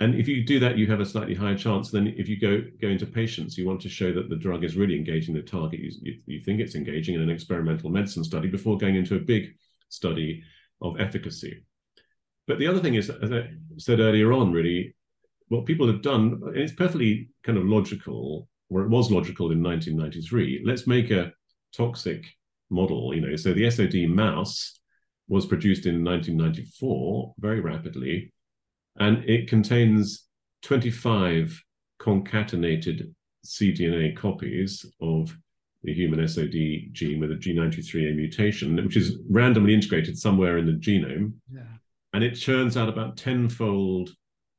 and if you do that, you have a slightly higher chance than if you go go into patients. You want to show that the drug is really engaging the target you, you, think it's engaging in an experimental medicine study before going into a big study of efficacy. But the other thing is, as I said earlier on, really, what people have done, and it's perfectly kind of logical, or it was logical in 1993. Let's make a toxic model. You know, so the SOD mouse was produced in 1994 very rapidly, and it contains 25 concatenated cDNA copies of the human SOD gene with a G93A mutation, which is randomly integrated somewhere in the genome. Yeah. And it churns out about tenfold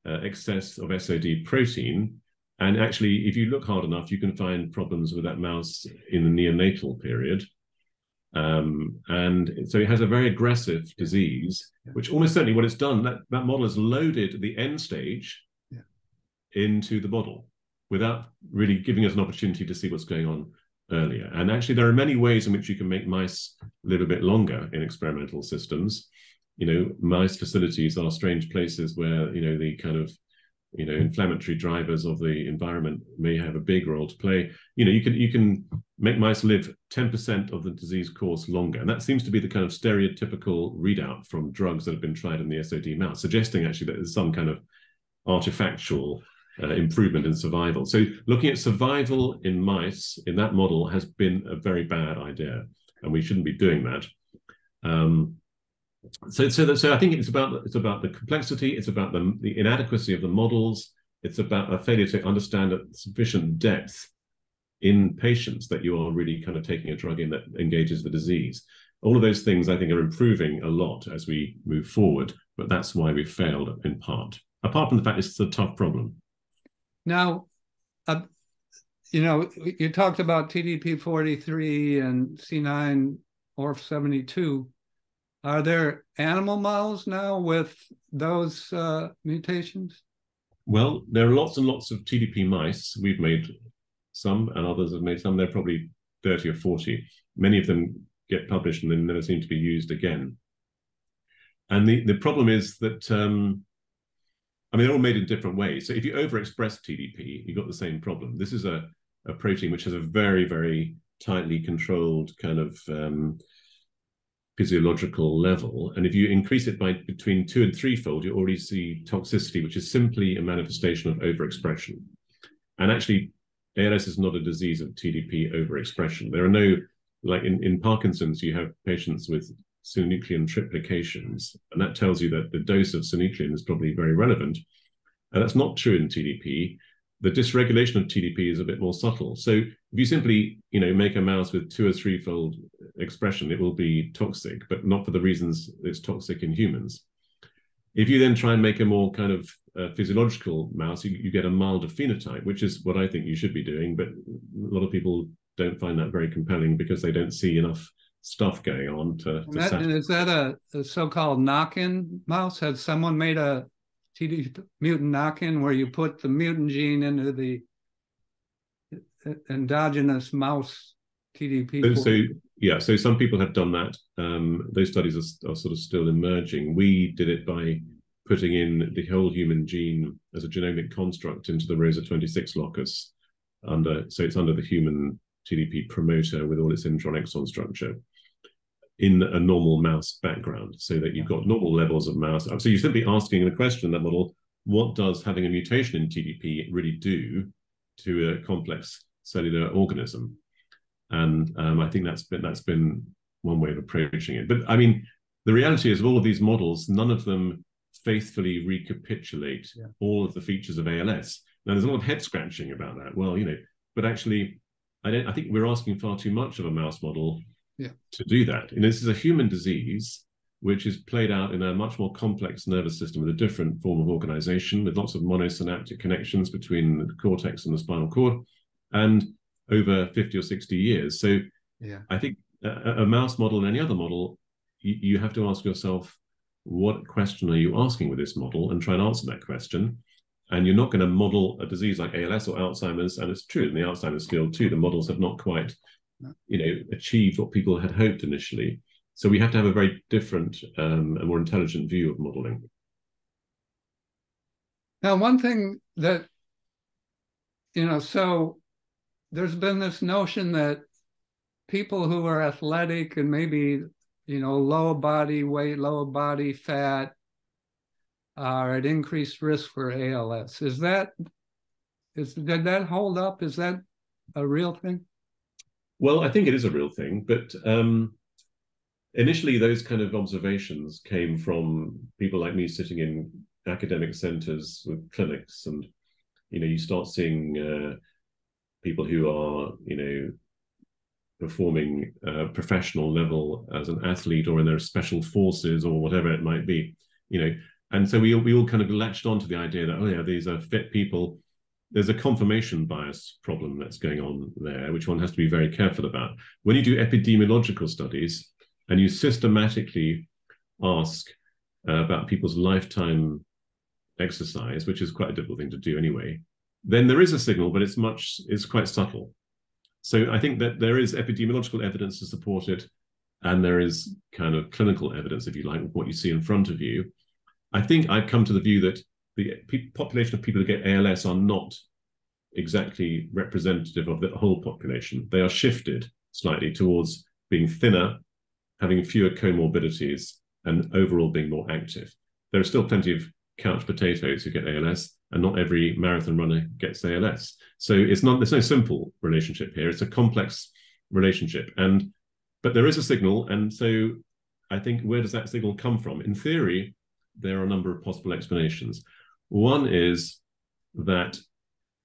uh, excess of SOD protein. And actually, if you look hard enough, you can find problems with that mouse in the neonatal period. Um, and so it has a very aggressive disease, yeah. which almost certainly what it's done, that, that model has loaded the end stage yeah. into the model without really giving us an opportunity to see what's going on earlier. And actually, there are many ways in which you can make mice live a bit longer in experimental systems. You know, mice facilities are strange places where you know the kind of you know inflammatory drivers of the environment may have a big role to play. You know, you can you can make mice live 10% of the disease course longer, and that seems to be the kind of stereotypical readout from drugs that have been tried in the SOD mouse, suggesting actually that there's some kind of artifactual uh, improvement in survival. So looking at survival in mice in that model has been a very bad idea, and we shouldn't be doing that. Um, so, so, so I think it's about it's about the complexity, it's about the, the inadequacy of the models, it's about a failure to understand at sufficient depth in patients that you are really kind of taking a drug in that engages the disease. All of those things I think are improving a lot as we move forward, but that's why we failed in part. Apart from the fact it's a tough problem. Now, uh, you know, you talked about TDP43 and C9 ORF72. Are there animal models now with those uh, mutations? Well, there are lots and lots of TDP mice. We've made some, and others have made some. They're probably 30 or 40. Many of them get published and then never seem to be used again. And the, the problem is that, um, I mean, they're all made in different ways. So if you overexpress TDP, you've got the same problem. This is a, a protein which has a very, very tightly controlled kind of um, physiological level. And if you increase it by between two and threefold, you already see toxicity, which is simply a manifestation of overexpression. And actually, ALS is not a disease of TDP overexpression. There are no, like in, in Parkinson's, you have patients with synuclein triplications, and that tells you that the dose of synuclein is probably very relevant. And that's not true in TDP. The dysregulation of TDP is a bit more subtle. So if you simply, you know, make a mouse with two or threefold expression, it will be toxic, but not for the reasons it's toxic in humans. If you then try and make a more kind of uh, physiological mouse, you, you, get a milder phenotype, which is what I think you should be doing. But a lot of people don't find that very compelling because they don't see enough stuff going on to. to that, is that a, a so-called knock-in mouse? Has someone made a TD mutant knock-in where you put the mutant gene into the endogenous mouse TDP? So, so yeah, so some people have done that. Um, those studies are, are sort of still emerging. We did it by putting in the whole human gene as a genomic construct into the ROSA 26 locus under so it's under the human TDP promoter with all its intron exon structure in a normal mouse background so that you've got normal levels of mouse. So you're simply asking the question in that model, what does having a mutation in TDP really do to a complex cellular organism? And um, I think that's been that's been one way of approaching it. But I mean, the reality is of all of these models, none of them faithfully recapitulate yeah. all of the features of ALS. Now there's a lot of head scratching about that. Well, you know, but actually I don't I think we're asking far too much of a mouse model yeah. to do that. And this is a human disease which is played out in a much more complex nervous system with a different form of organization, with lots of monosynaptic connections between the cortex and the spinal cord, and over 50 or 60 years. So yeah. I think a, a mouse model and any other model, you, you have to ask yourself, what question are you asking with this model and try and answer that question. And you're not going to model a disease like ALS or Alzheimer's, and it's true in the Alzheimer's field too. The models have not quite you know, achieved what people had hoped initially. So we have to have a very different um, and more intelligent view of modeling. Now, one thing that, you know, so there's been this notion that people who are athletic and maybe, you know, low body weight, low body fat are at increased risk for ALS. Is that, is, did that hold up? Is that a real thing? Well, I think it is a real thing, but um, initially those kind of observations came from people like me sitting in academic centers with clinics, and you know, you start seeing uh, people who are, you know, performing uh, professional level as an athlete or in their special forces or whatever it might be, you know. And so we we all kind of latched on to the idea that oh yeah, these are fit people there's a confirmation bias problem that's going on there, which one has to be very careful about. When you do epidemiological studies and you systematically ask uh, about people's lifetime exercise, which is quite a difficult thing to do anyway, then there is a signal, but it's much, it's quite subtle. So I think that there is epidemiological evidence to support it, and there is kind of clinical evidence, if you like, what you see in front of you. I think I've come to the view that the population of people who get ALS are not exactly representative of the whole population. They are shifted slightly towards being thinner, having fewer comorbidities, and overall being more active. There are still plenty of couch potatoes who get ALS, and not every marathon runner gets ALS. So it's not there's no simple relationship here. It's a complex relationship, and but there is a signal, and so I think where does that signal come from? In theory, there are a number of possible explanations. One is that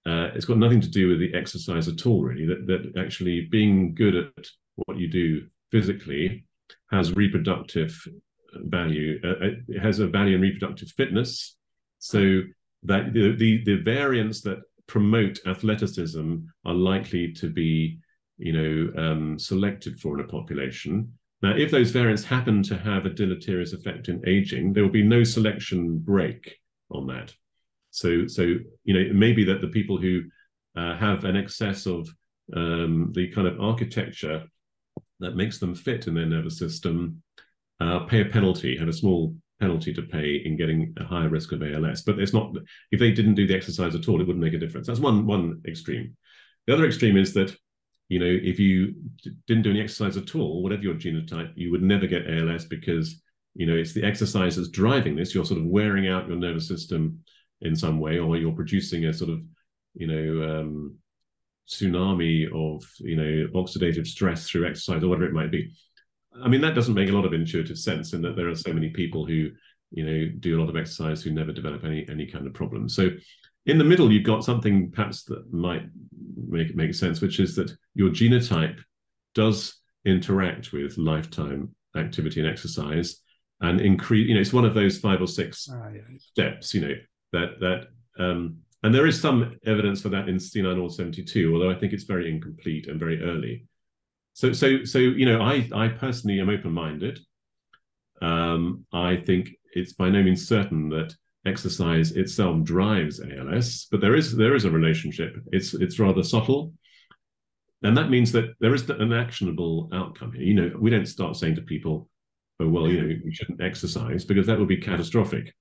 uh, it's got nothing to do with the exercise at all, really. That that actually being good at what you do physically has reproductive value. Uh, it has a value in reproductive fitness. So that the, the the variants that promote athleticism are likely to be, you know, um, selected for in a population. Now, if those variants happen to have a deleterious effect in aging, there will be no selection break on that. So, so you know, it may be that the people who uh, have an excess of um, the kind of architecture that makes them fit in their nervous system uh, pay a penalty, have a small penalty to pay in getting a higher risk of ALS. But it's not if they didn't do the exercise at all, it wouldn't make a difference. That's one one extreme. The other extreme is that you know if you didn't do any exercise at all, whatever your genotype, you would never get ALS because you know it's the exercise that's driving this. You're sort of wearing out your nervous system in some way, or you're producing a sort of you know um, tsunami of you know oxidative stress through exercise or whatever it might be. I mean, that doesn't make a lot of intuitive sense in that there are so many people who, you know, do a lot of exercise who never develop any any kind of problem. So in the middle, you've got something perhaps that might make make sense, which is that your genotype does interact with lifetime activity and exercise and increase, you know, it's one of those five or six ah, yeah. steps, you know, that that um and there is some evidence for that in C9orf72, although I think it's very incomplete and very early. So, so, so you know, I, I personally am open-minded. Um, I think it's by no means certain that exercise itself drives ALS, but there is there is a relationship. It's it's rather subtle, and that means that there is an actionable outcome here. You know, we don't start saying to people, "Oh, well, you know, you shouldn't exercise," because that would be catastrophic.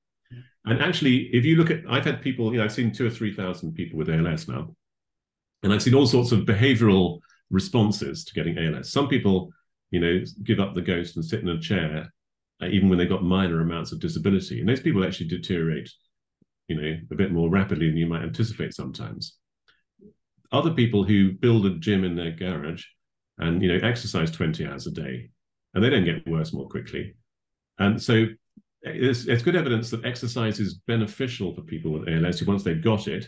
And actually, if you look at, I've had people, you know, I've seen two or three thousand people with ALS now, and I've seen all sorts of behavioural responses to getting ALS. Some people, you know, give up the ghost and sit in a chair, uh, even when they've got minor amounts of disability. And those people actually deteriorate, you know, a bit more rapidly than you might anticipate sometimes. Other people who build a gym in their garage and, you know, exercise 20 hours a day, and they don't get worse more quickly. And so it's, it's good evidence that exercise is beneficial for people with ALS once they've got it,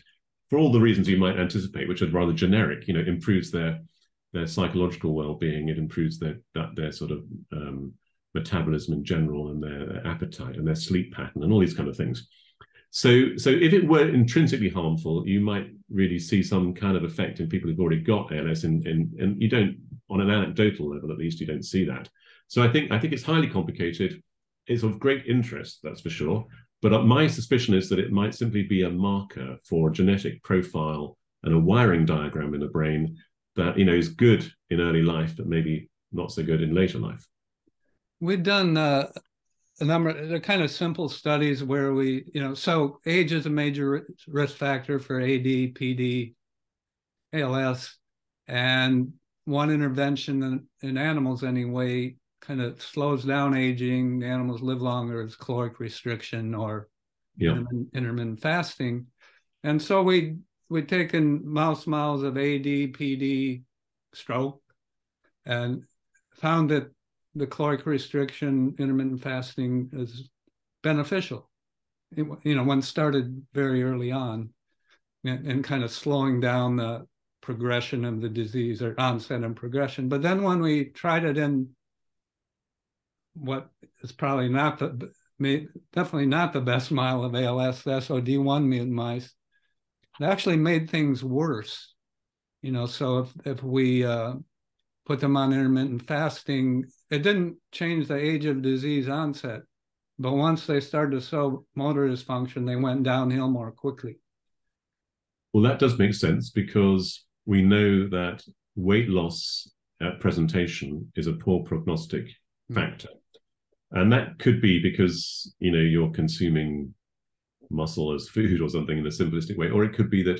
for all the reasons you might anticipate, which are rather generic. You know, improves their their psychological well-being. It improves their their sort of um, metabolism in general and their, their, appetite and their sleep pattern and all these kind of things. So, so if it were intrinsically harmful, you might really see some kind of effect in people who've already got ALS, and, and, and you don't, on an anecdotal level at least, you don't see that. So I think I think it's highly complicated. It's of great interest, that's for sure. But uh, my suspicion is that it might simply be a marker for a genetic profile and a wiring diagram in the brain that you know is good in early life, but maybe not so good in later life. We've done uh, a number. They're kind of simple studies where we, you know, so age is a major risk factor for AD, PD, ALS, and one intervention in, in animals anyway kind of slows down aging. The animals live longer as caloric restriction or yeah. intermittent, intermittent fasting. And so we we'd taken mouse models of AD, PD, stroke, and found that the caloric restriction, intermittent fasting is beneficial. It, you know, one started very early on and, and, kind of slowing down the progression of the disease or onset and progression. But then when we tried it in what is probably not the definitely not the best model of ALS, the SOD1 mutant mice, it actually made things worse. You know, so if if we uh, put them on intermittent fasting, it didn't change the age of disease onset, but once they started to show motor dysfunction, they went downhill more quickly. Well, that does make sense because we know that weight loss at presentation is a poor prognostic mm. factor. And that could be because, you know, you're consuming muscle as food or something in a simplistic way, or it could be that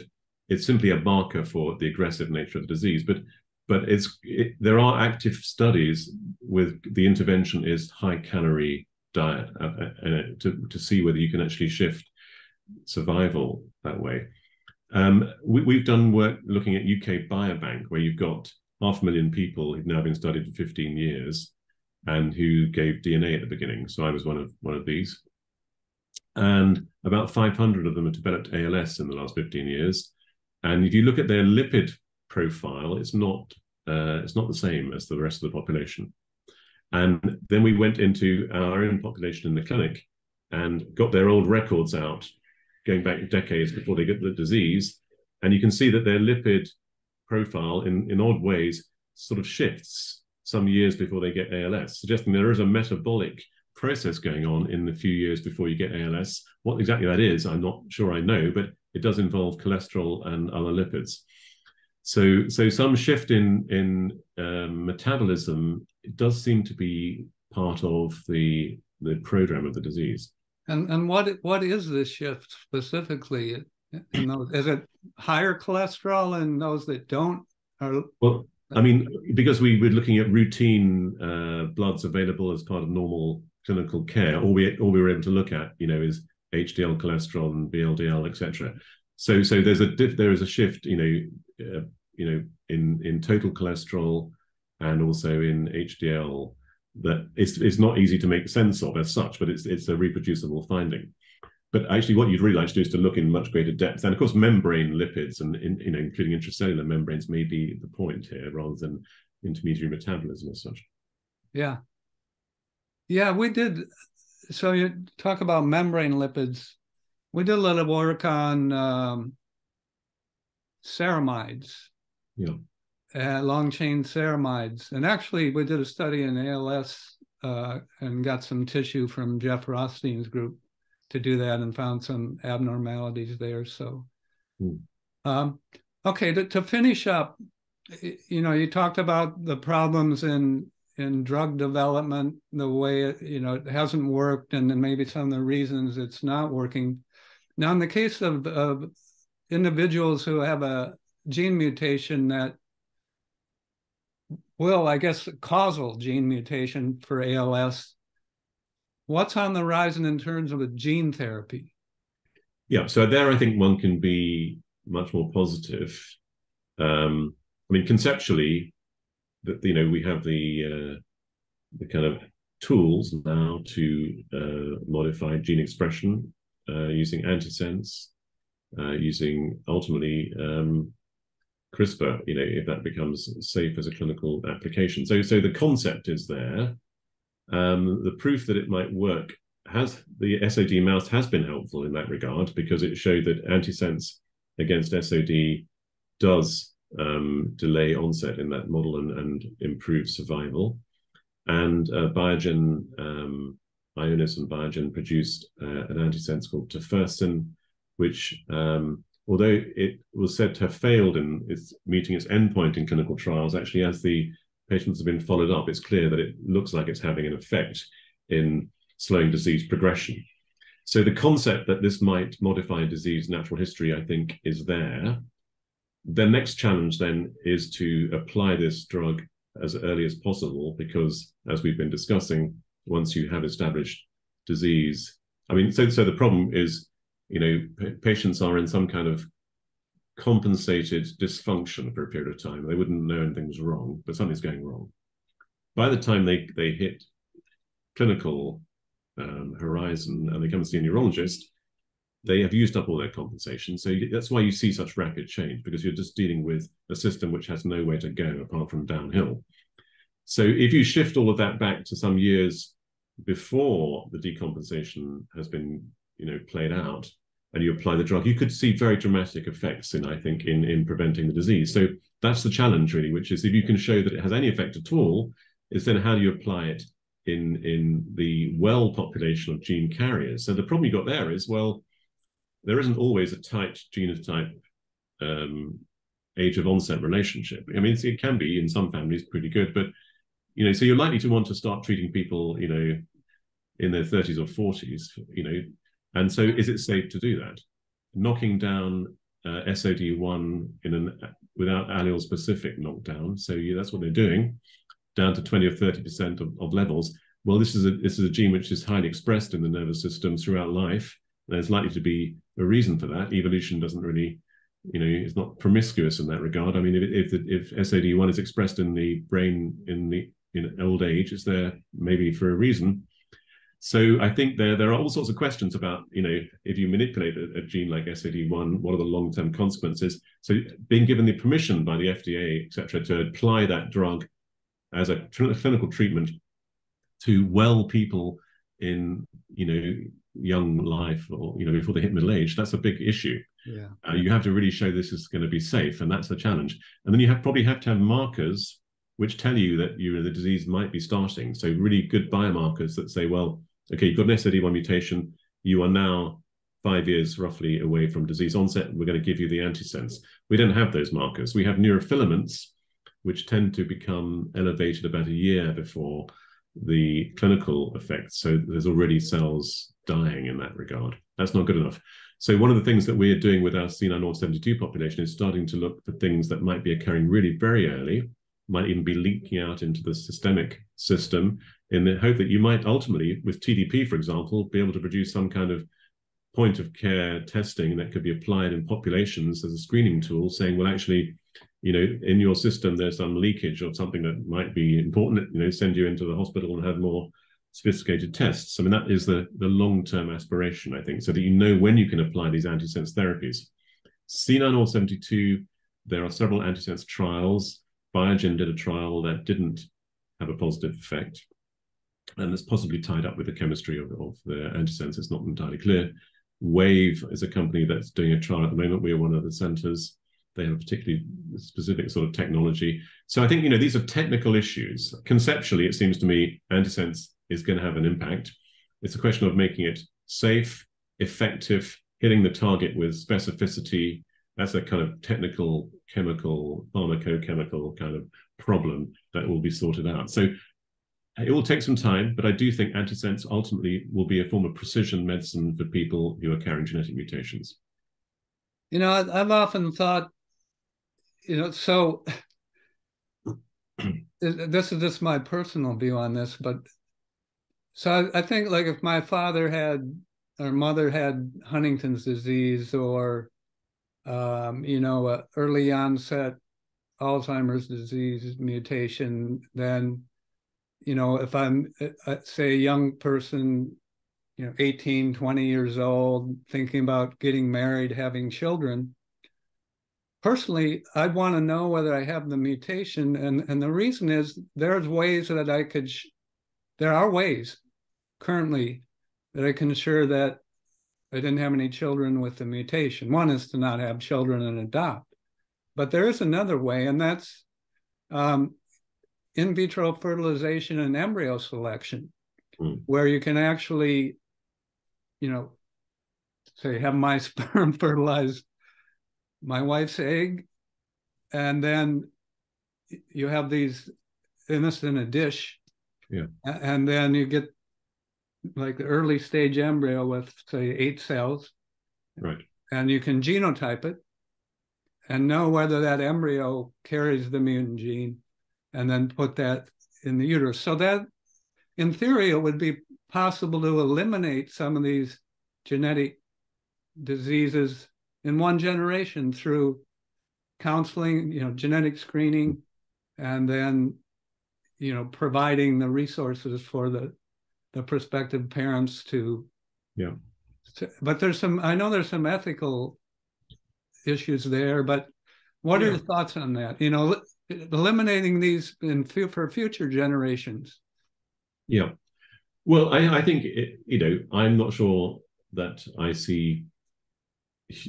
it's simply a marker for the aggressive nature of the disease. But but it's it, there are active studies with the intervention is high calorie diet uh, uh, to to see whether you can actually shift survival that way. Um, we, have done work looking at UK Biobank, where you've got half a million people who've now been studied for 15 years and who gave DNA at the beginning. So I was one of one of these and about 500 of them have developed ALS in the last 15 years. And if you look at their lipid profile, it's not uh, it's not the same as the rest of the population. And then we went into our own population in the clinic and got their old records out, going back decades before they get the disease. And you can see that their lipid profile, in, in odd ways, sort of shifts some years before they get ALS, suggesting there is a metabolic process going on in the few years before you get ALS. What exactly that is, I'm not sure I know, but it does involve cholesterol and other lipids. So, so some shift in in um, metabolism does seem to be part of the the program of the disease. And and what what is this shift specifically? In Those, is it higher cholesterol in those that don't? Or... Well, I mean, because we were looking at routine uh, bloods available as part of normal clinical care, all we all we were able to look at, you know, is HDL cholesterol VLDL, etc. So so there's a there is a shift, you know, uh, you know, in in total cholesterol and also in HDL that it's it's not easy to make sense of as such, but it's it's a reproducible finding. But actually, what you'd really like to do is to look in much greater depth, and of course, membrane lipids and in, you know, including intracellular membranes may be the point here, rather than intermediary metabolism as such. Yeah, yeah, we did. So you talk about membrane lipids. We did a little work on um, ceramides. Yeah uh, long chain ceramides. And actually, we did a study in ALS uh, and got some tissue from Jeff Rothstein's group to do that and found some abnormalities there. So, mm. um, okay, to, to, finish up, you know, you talked about the problems in in drug development, the way it, you know it hasn't worked, and then maybe some of the reasons it's not working. Now, in the case of, of individuals who have a gene mutation that well, I guess causal gene mutation for ALS. What's on the horizon in terms of a gene therapy? Yeah, so there I think one can be much more positive. Um, I mean, conceptually, that you know we have the uh, the kind of tools now to uh, modify gene expression uh, using antisense, uh, using ultimately um, CRISPR, you know, if that becomes safe as a clinical application. So, so the concept is there. Um, the proof that it might work has the SOD mouse has been helpful in that regard because it showed that antisense against SOD does um, delay onset in that model and, and improve survival. And uh, Biogen, um, Ionis and Biogen produced uh, an antisense called tofersen, which um, although it was said to have failed in its meeting its endpoint in clinical trials, actually, as the patients have been followed up, it's clear that it looks like it's having an effect in slowing disease progression. So the concept that this might modify disease natural history, I think, is there. The next challenge then is to apply this drug as early as possible, because as we've been discussing, once you have established disease, I mean, so so the problem is you know, patients are in some kind of compensated dysfunction for a period of time. They wouldn't know anything was wrong, but something's going wrong. By the time they, they hit clinical um, horizon and they come and see a neurologist, they have used up all their compensation. So that's why you see such rapid change because you're just dealing with a system which has nowhere to go apart from downhill. So if you shift all of that back to some years before the decompensation has been you know played out and you apply the drug, you could see very dramatic effects in, I think, in, in preventing the disease. So that's the challenge really, which is if you can show that it has any effect at all, is then how do you apply it in in the well population of gene carriers? So the problem you got there is, well, there isn't always a tight genotype um, age of onset relationship. I mean, it can be in some families pretty good, but you know, so you're likely to want to start treating people, you know, in their 30s or 40s, you know, and so, is it safe to do that? Knocking down uh, SOD1 in an without allele specific knockdown. So yeah, that's what they're doing, down to 20 or 30 percent of, of levels. Well, this is a this is a gene which is highly expressed in the nervous system throughout life. There's likely to be a reason for that. Evolution doesn't really, you know, it's not promiscuous in that regard. I mean, if if, if SOD1 is expressed in the brain in the in old age, it's there maybe for a reason. So I think there there are all sorts of questions about you know if you manipulate a, a gene like SAD1, what are the long term consequences? So being given the permission by the FDA, etc., to apply that drug as a clinical treatment to well people in you know young life or you know before they hit middle age, that's a big issue. Yeah, uh, you have to really show this is going to be safe, and that's the challenge. And then you have probably have to have markers which tell you that you know, the disease might be starting. So really good biomarkers that say, well, okay, you've got an SOD1 mutation. You are now five years roughly away from disease onset. We're going to give you the antisense. We don't have those markers. We have neurofilaments, which tend to become elevated about a year before the clinical effects. So there's already cells dying in that regard. That's not good enough. So one of the things that we're doing with our C9orf72 population is starting to look for things that might be occurring really very early, might even be leaking out into the systemic system in the hope that you might ultimately, with TDP, for example, be able to produce some kind of point of care testing that could be applied in populations as a screening tool, saying, well, actually, you know, in your system, there's some leakage of something that might be important, you know, send you into the hospital and have more sophisticated tests. I mean, that is the, the long-term aspiration, I think, so that you know when you can apply these antisense therapies. C9orf72, there are several antisense trials. Biogen did a trial that didn't have a positive effect. And it's possibly tied up with the chemistry of, of the antisense. It's not entirely clear. Wave is a company that's doing a trial at the moment. We are one of the centers. They have a particularly specific sort of technology. So I think, you know, these are technical issues. Conceptually, it seems to me antisense is going to have an impact. It's a question of making it safe, effective, hitting the target with specificity. That's a kind of technical, chemical, pharmacochemical kind of problem that will be sorted out. So it will take some time, but I do think antisense ultimately will be a form of precision medicine for people who are carrying genetic mutations. You know, I've often thought you know, so [clears throat] this is just my personal view on this, but so I, I, think like if my father had or mother had Huntington's disease or um, you know, early onset Alzheimer's disease mutation, then you know, if I'm uh, say a young person, you know, 18, 20 years old, thinking about getting married, having children, personally, I'd want to know whether I have the mutation. And, and the reason is there's ways that I could, there are ways currently that I can ensure that I didn't have any children with the mutation. One is to not have children and adopt. But there is another way, and that's um, in vitro fertilization and embryo selection, mm. where you can actually, you know, say, have my [laughs] sperm fertilized my wife's egg, and then you have these in this in a dish. Yeah. And then you get like the early stage embryo with say eight cells. Right. And you can genotype it and know whether that embryo carries the mutant gene and then put that in the uterus. So that in theory it would be possible to eliminate some of these genetic diseases in one generation through counseling, you know, genetic screening, and then, you know, providing the resources for the the prospective parents to. Yeah. To, but there's some. I know there's some ethical issues there, but what yeah. are your thoughts on that? You know, eliminating these in for future generations. Yeah. Well, I, I think it, you know I'm not sure that I see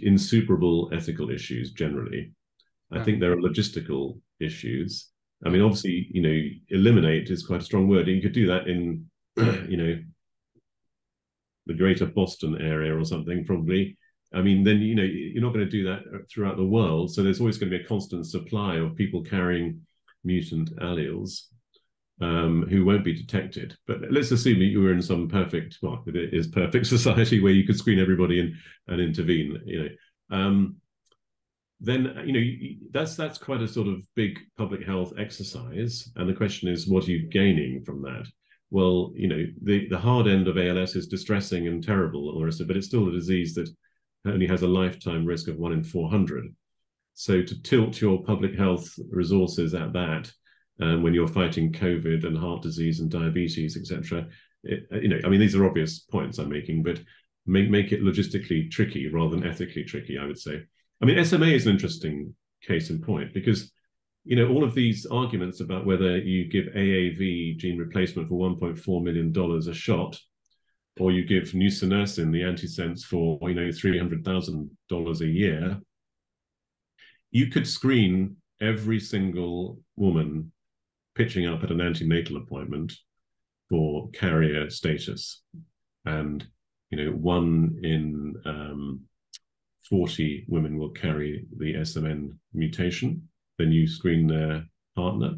insuperable ethical issues generally. I think there are logistical issues. I mean, obviously, you know, eliminate is quite a strong word. You could do that in, you know, the greater Boston area or something, probably. I mean, then, you know, you're not going to do that throughout the world. So there's always going to be a constant supply of people carrying mutant alleles um, who won't be detected. But let's assume that you were in some perfect, well, it is perfect [laughs] society where you could screen everybody and, and intervene. You know, um, then you know that's that's quite a sort of big public health exercise. And the question is, what are you gaining from that? Well, you know, the the hard end of ALS is distressing and terrible, Larissa, but it's still a disease that only has a lifetime risk of one in four hundred. So to tilt your public health resources at that um, when you're fighting COVID and heart disease and diabetes, etc. You know, I mean, these are obvious points I'm making, but make make it logistically tricky rather than ethically tricky. I would say. I mean, SMA is an interesting case in point because you know all of these arguments about whether you give AAV gene replacement for 1.4 million dollars a shot or you give nusinersen the antisense for you know three hundred thousand dollars a year, you could screen every single woman pitching up at an antenatal appointment for carrier status. And, you know, one in um, 40 women will carry the SMN mutation. Then you screen their partner.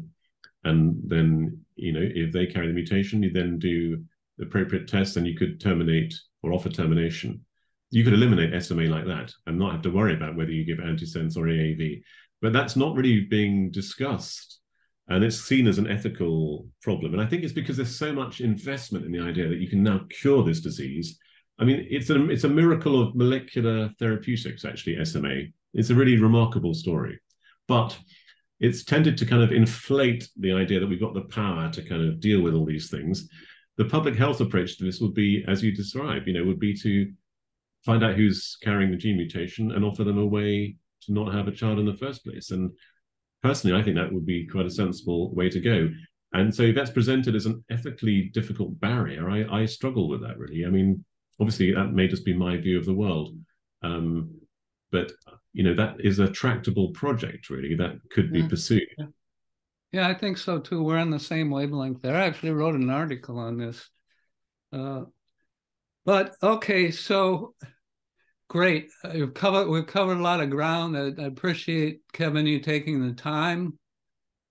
And then, you know, if they carry the mutation, you then do the appropriate tests and you could terminate or offer termination. You could eliminate SMA like that and not have to worry about whether you give antisense or AAV. But that's not really being discussed. And it's seen as an ethical problem. And I think it's because there's so much investment in the idea that you can now cure this disease. I mean, it's a, it's a miracle of molecular therapeutics, actually, SMA. It's a really remarkable story. But it's tended to kind of inflate the idea that we've got the power to kind of deal with all these things. The public health approach to this would be, as you describe, you know, would be to find out who's carrying the gene mutation and offer them a way to not have a child in the first place. And personally, I think that would be quite a sensible way to go. And so that's presented as an ethically difficult barrier. I, I struggle with that really. I mean, obviously that may just be my view of the world. Um, but you know, that is a tractable project really that could be yeah. pursued. Yeah. I think so too. We're on the same wavelength there. I actually wrote an article on this. Uh, but okay, so great. We've covered we've covered a lot of ground. I, I, appreciate Kevin you taking the time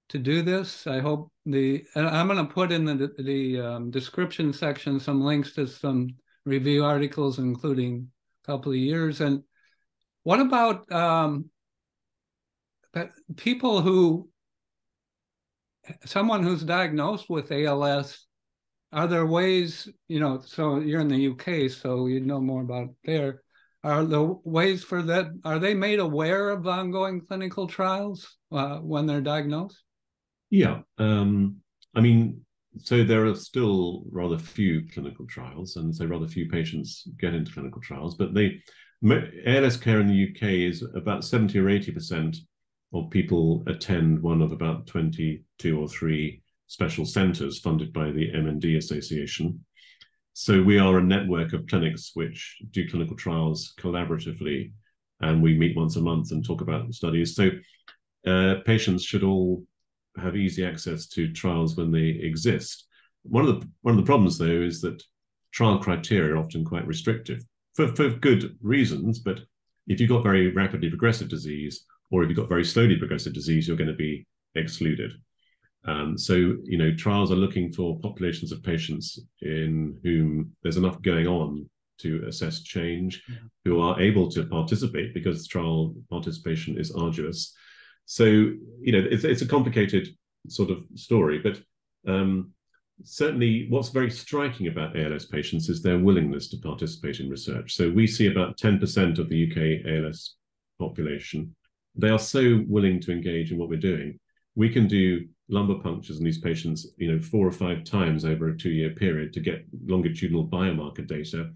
to do this. I hope the I'm going to put in the the um, description section some links to some review articles, including a couple of years. And what about um, people who someone who's diagnosed with ALS are there ways you know so you're in the uk so you'd know more about there. Are the ways for that are they made aware of ongoing clinical trials uh, when they're diagnosed? Yeah um, i mean so there are still rather few clinical trials and so rather few patients get into clinical trials but they als care in the uk is about 70 or 80 percent of people attend one of about 22 or 3 special centres funded by the MND Association. So we are a network of clinics which do clinical trials collaboratively, and we meet once a month and talk about studies. So uh, patients should all have easy access to trials when they exist. One of the one of the problems, though, is that trial criteria are often quite restrictive for, for good reasons. But if you've got very rapidly progressive disease, or if you've got very slowly progressive disease, you're going to be excluded. Um, so, you know, trials are looking for populations of patients in whom there's enough going on to assess change, yeah. who are able to participate because trial participation is arduous. So, you know, it's, it's a complicated sort of story, but um, certainly what's very striking about ALS patients is their willingness to participate in research. So we see about 10% of the UK ALS population. They are so willing to engage in what we're doing. We can do lumbar punctures in these patients, you know, four or five times over a two-year period to get longitudinal biomarker data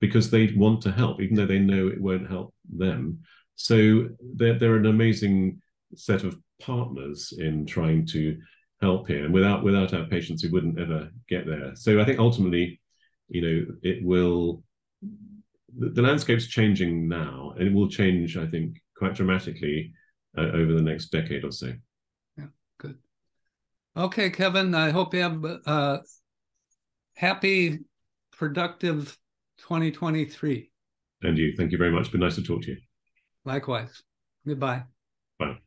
because they want to help, even though they know it won't help them. So they're, they're an amazing set of partners in trying to help here. And without without our patients, we wouldn't ever get there. So I think ultimately, you know, it will the, the landscape's changing now, and it will change, I think, quite dramatically uh, over the next decade or so. Yeah, good. Okay, Kevin, I hope you have a uh, happy, productive 2023. And you. Thank you very much. Been nice to talk to you. Likewise. Goodbye. Bye.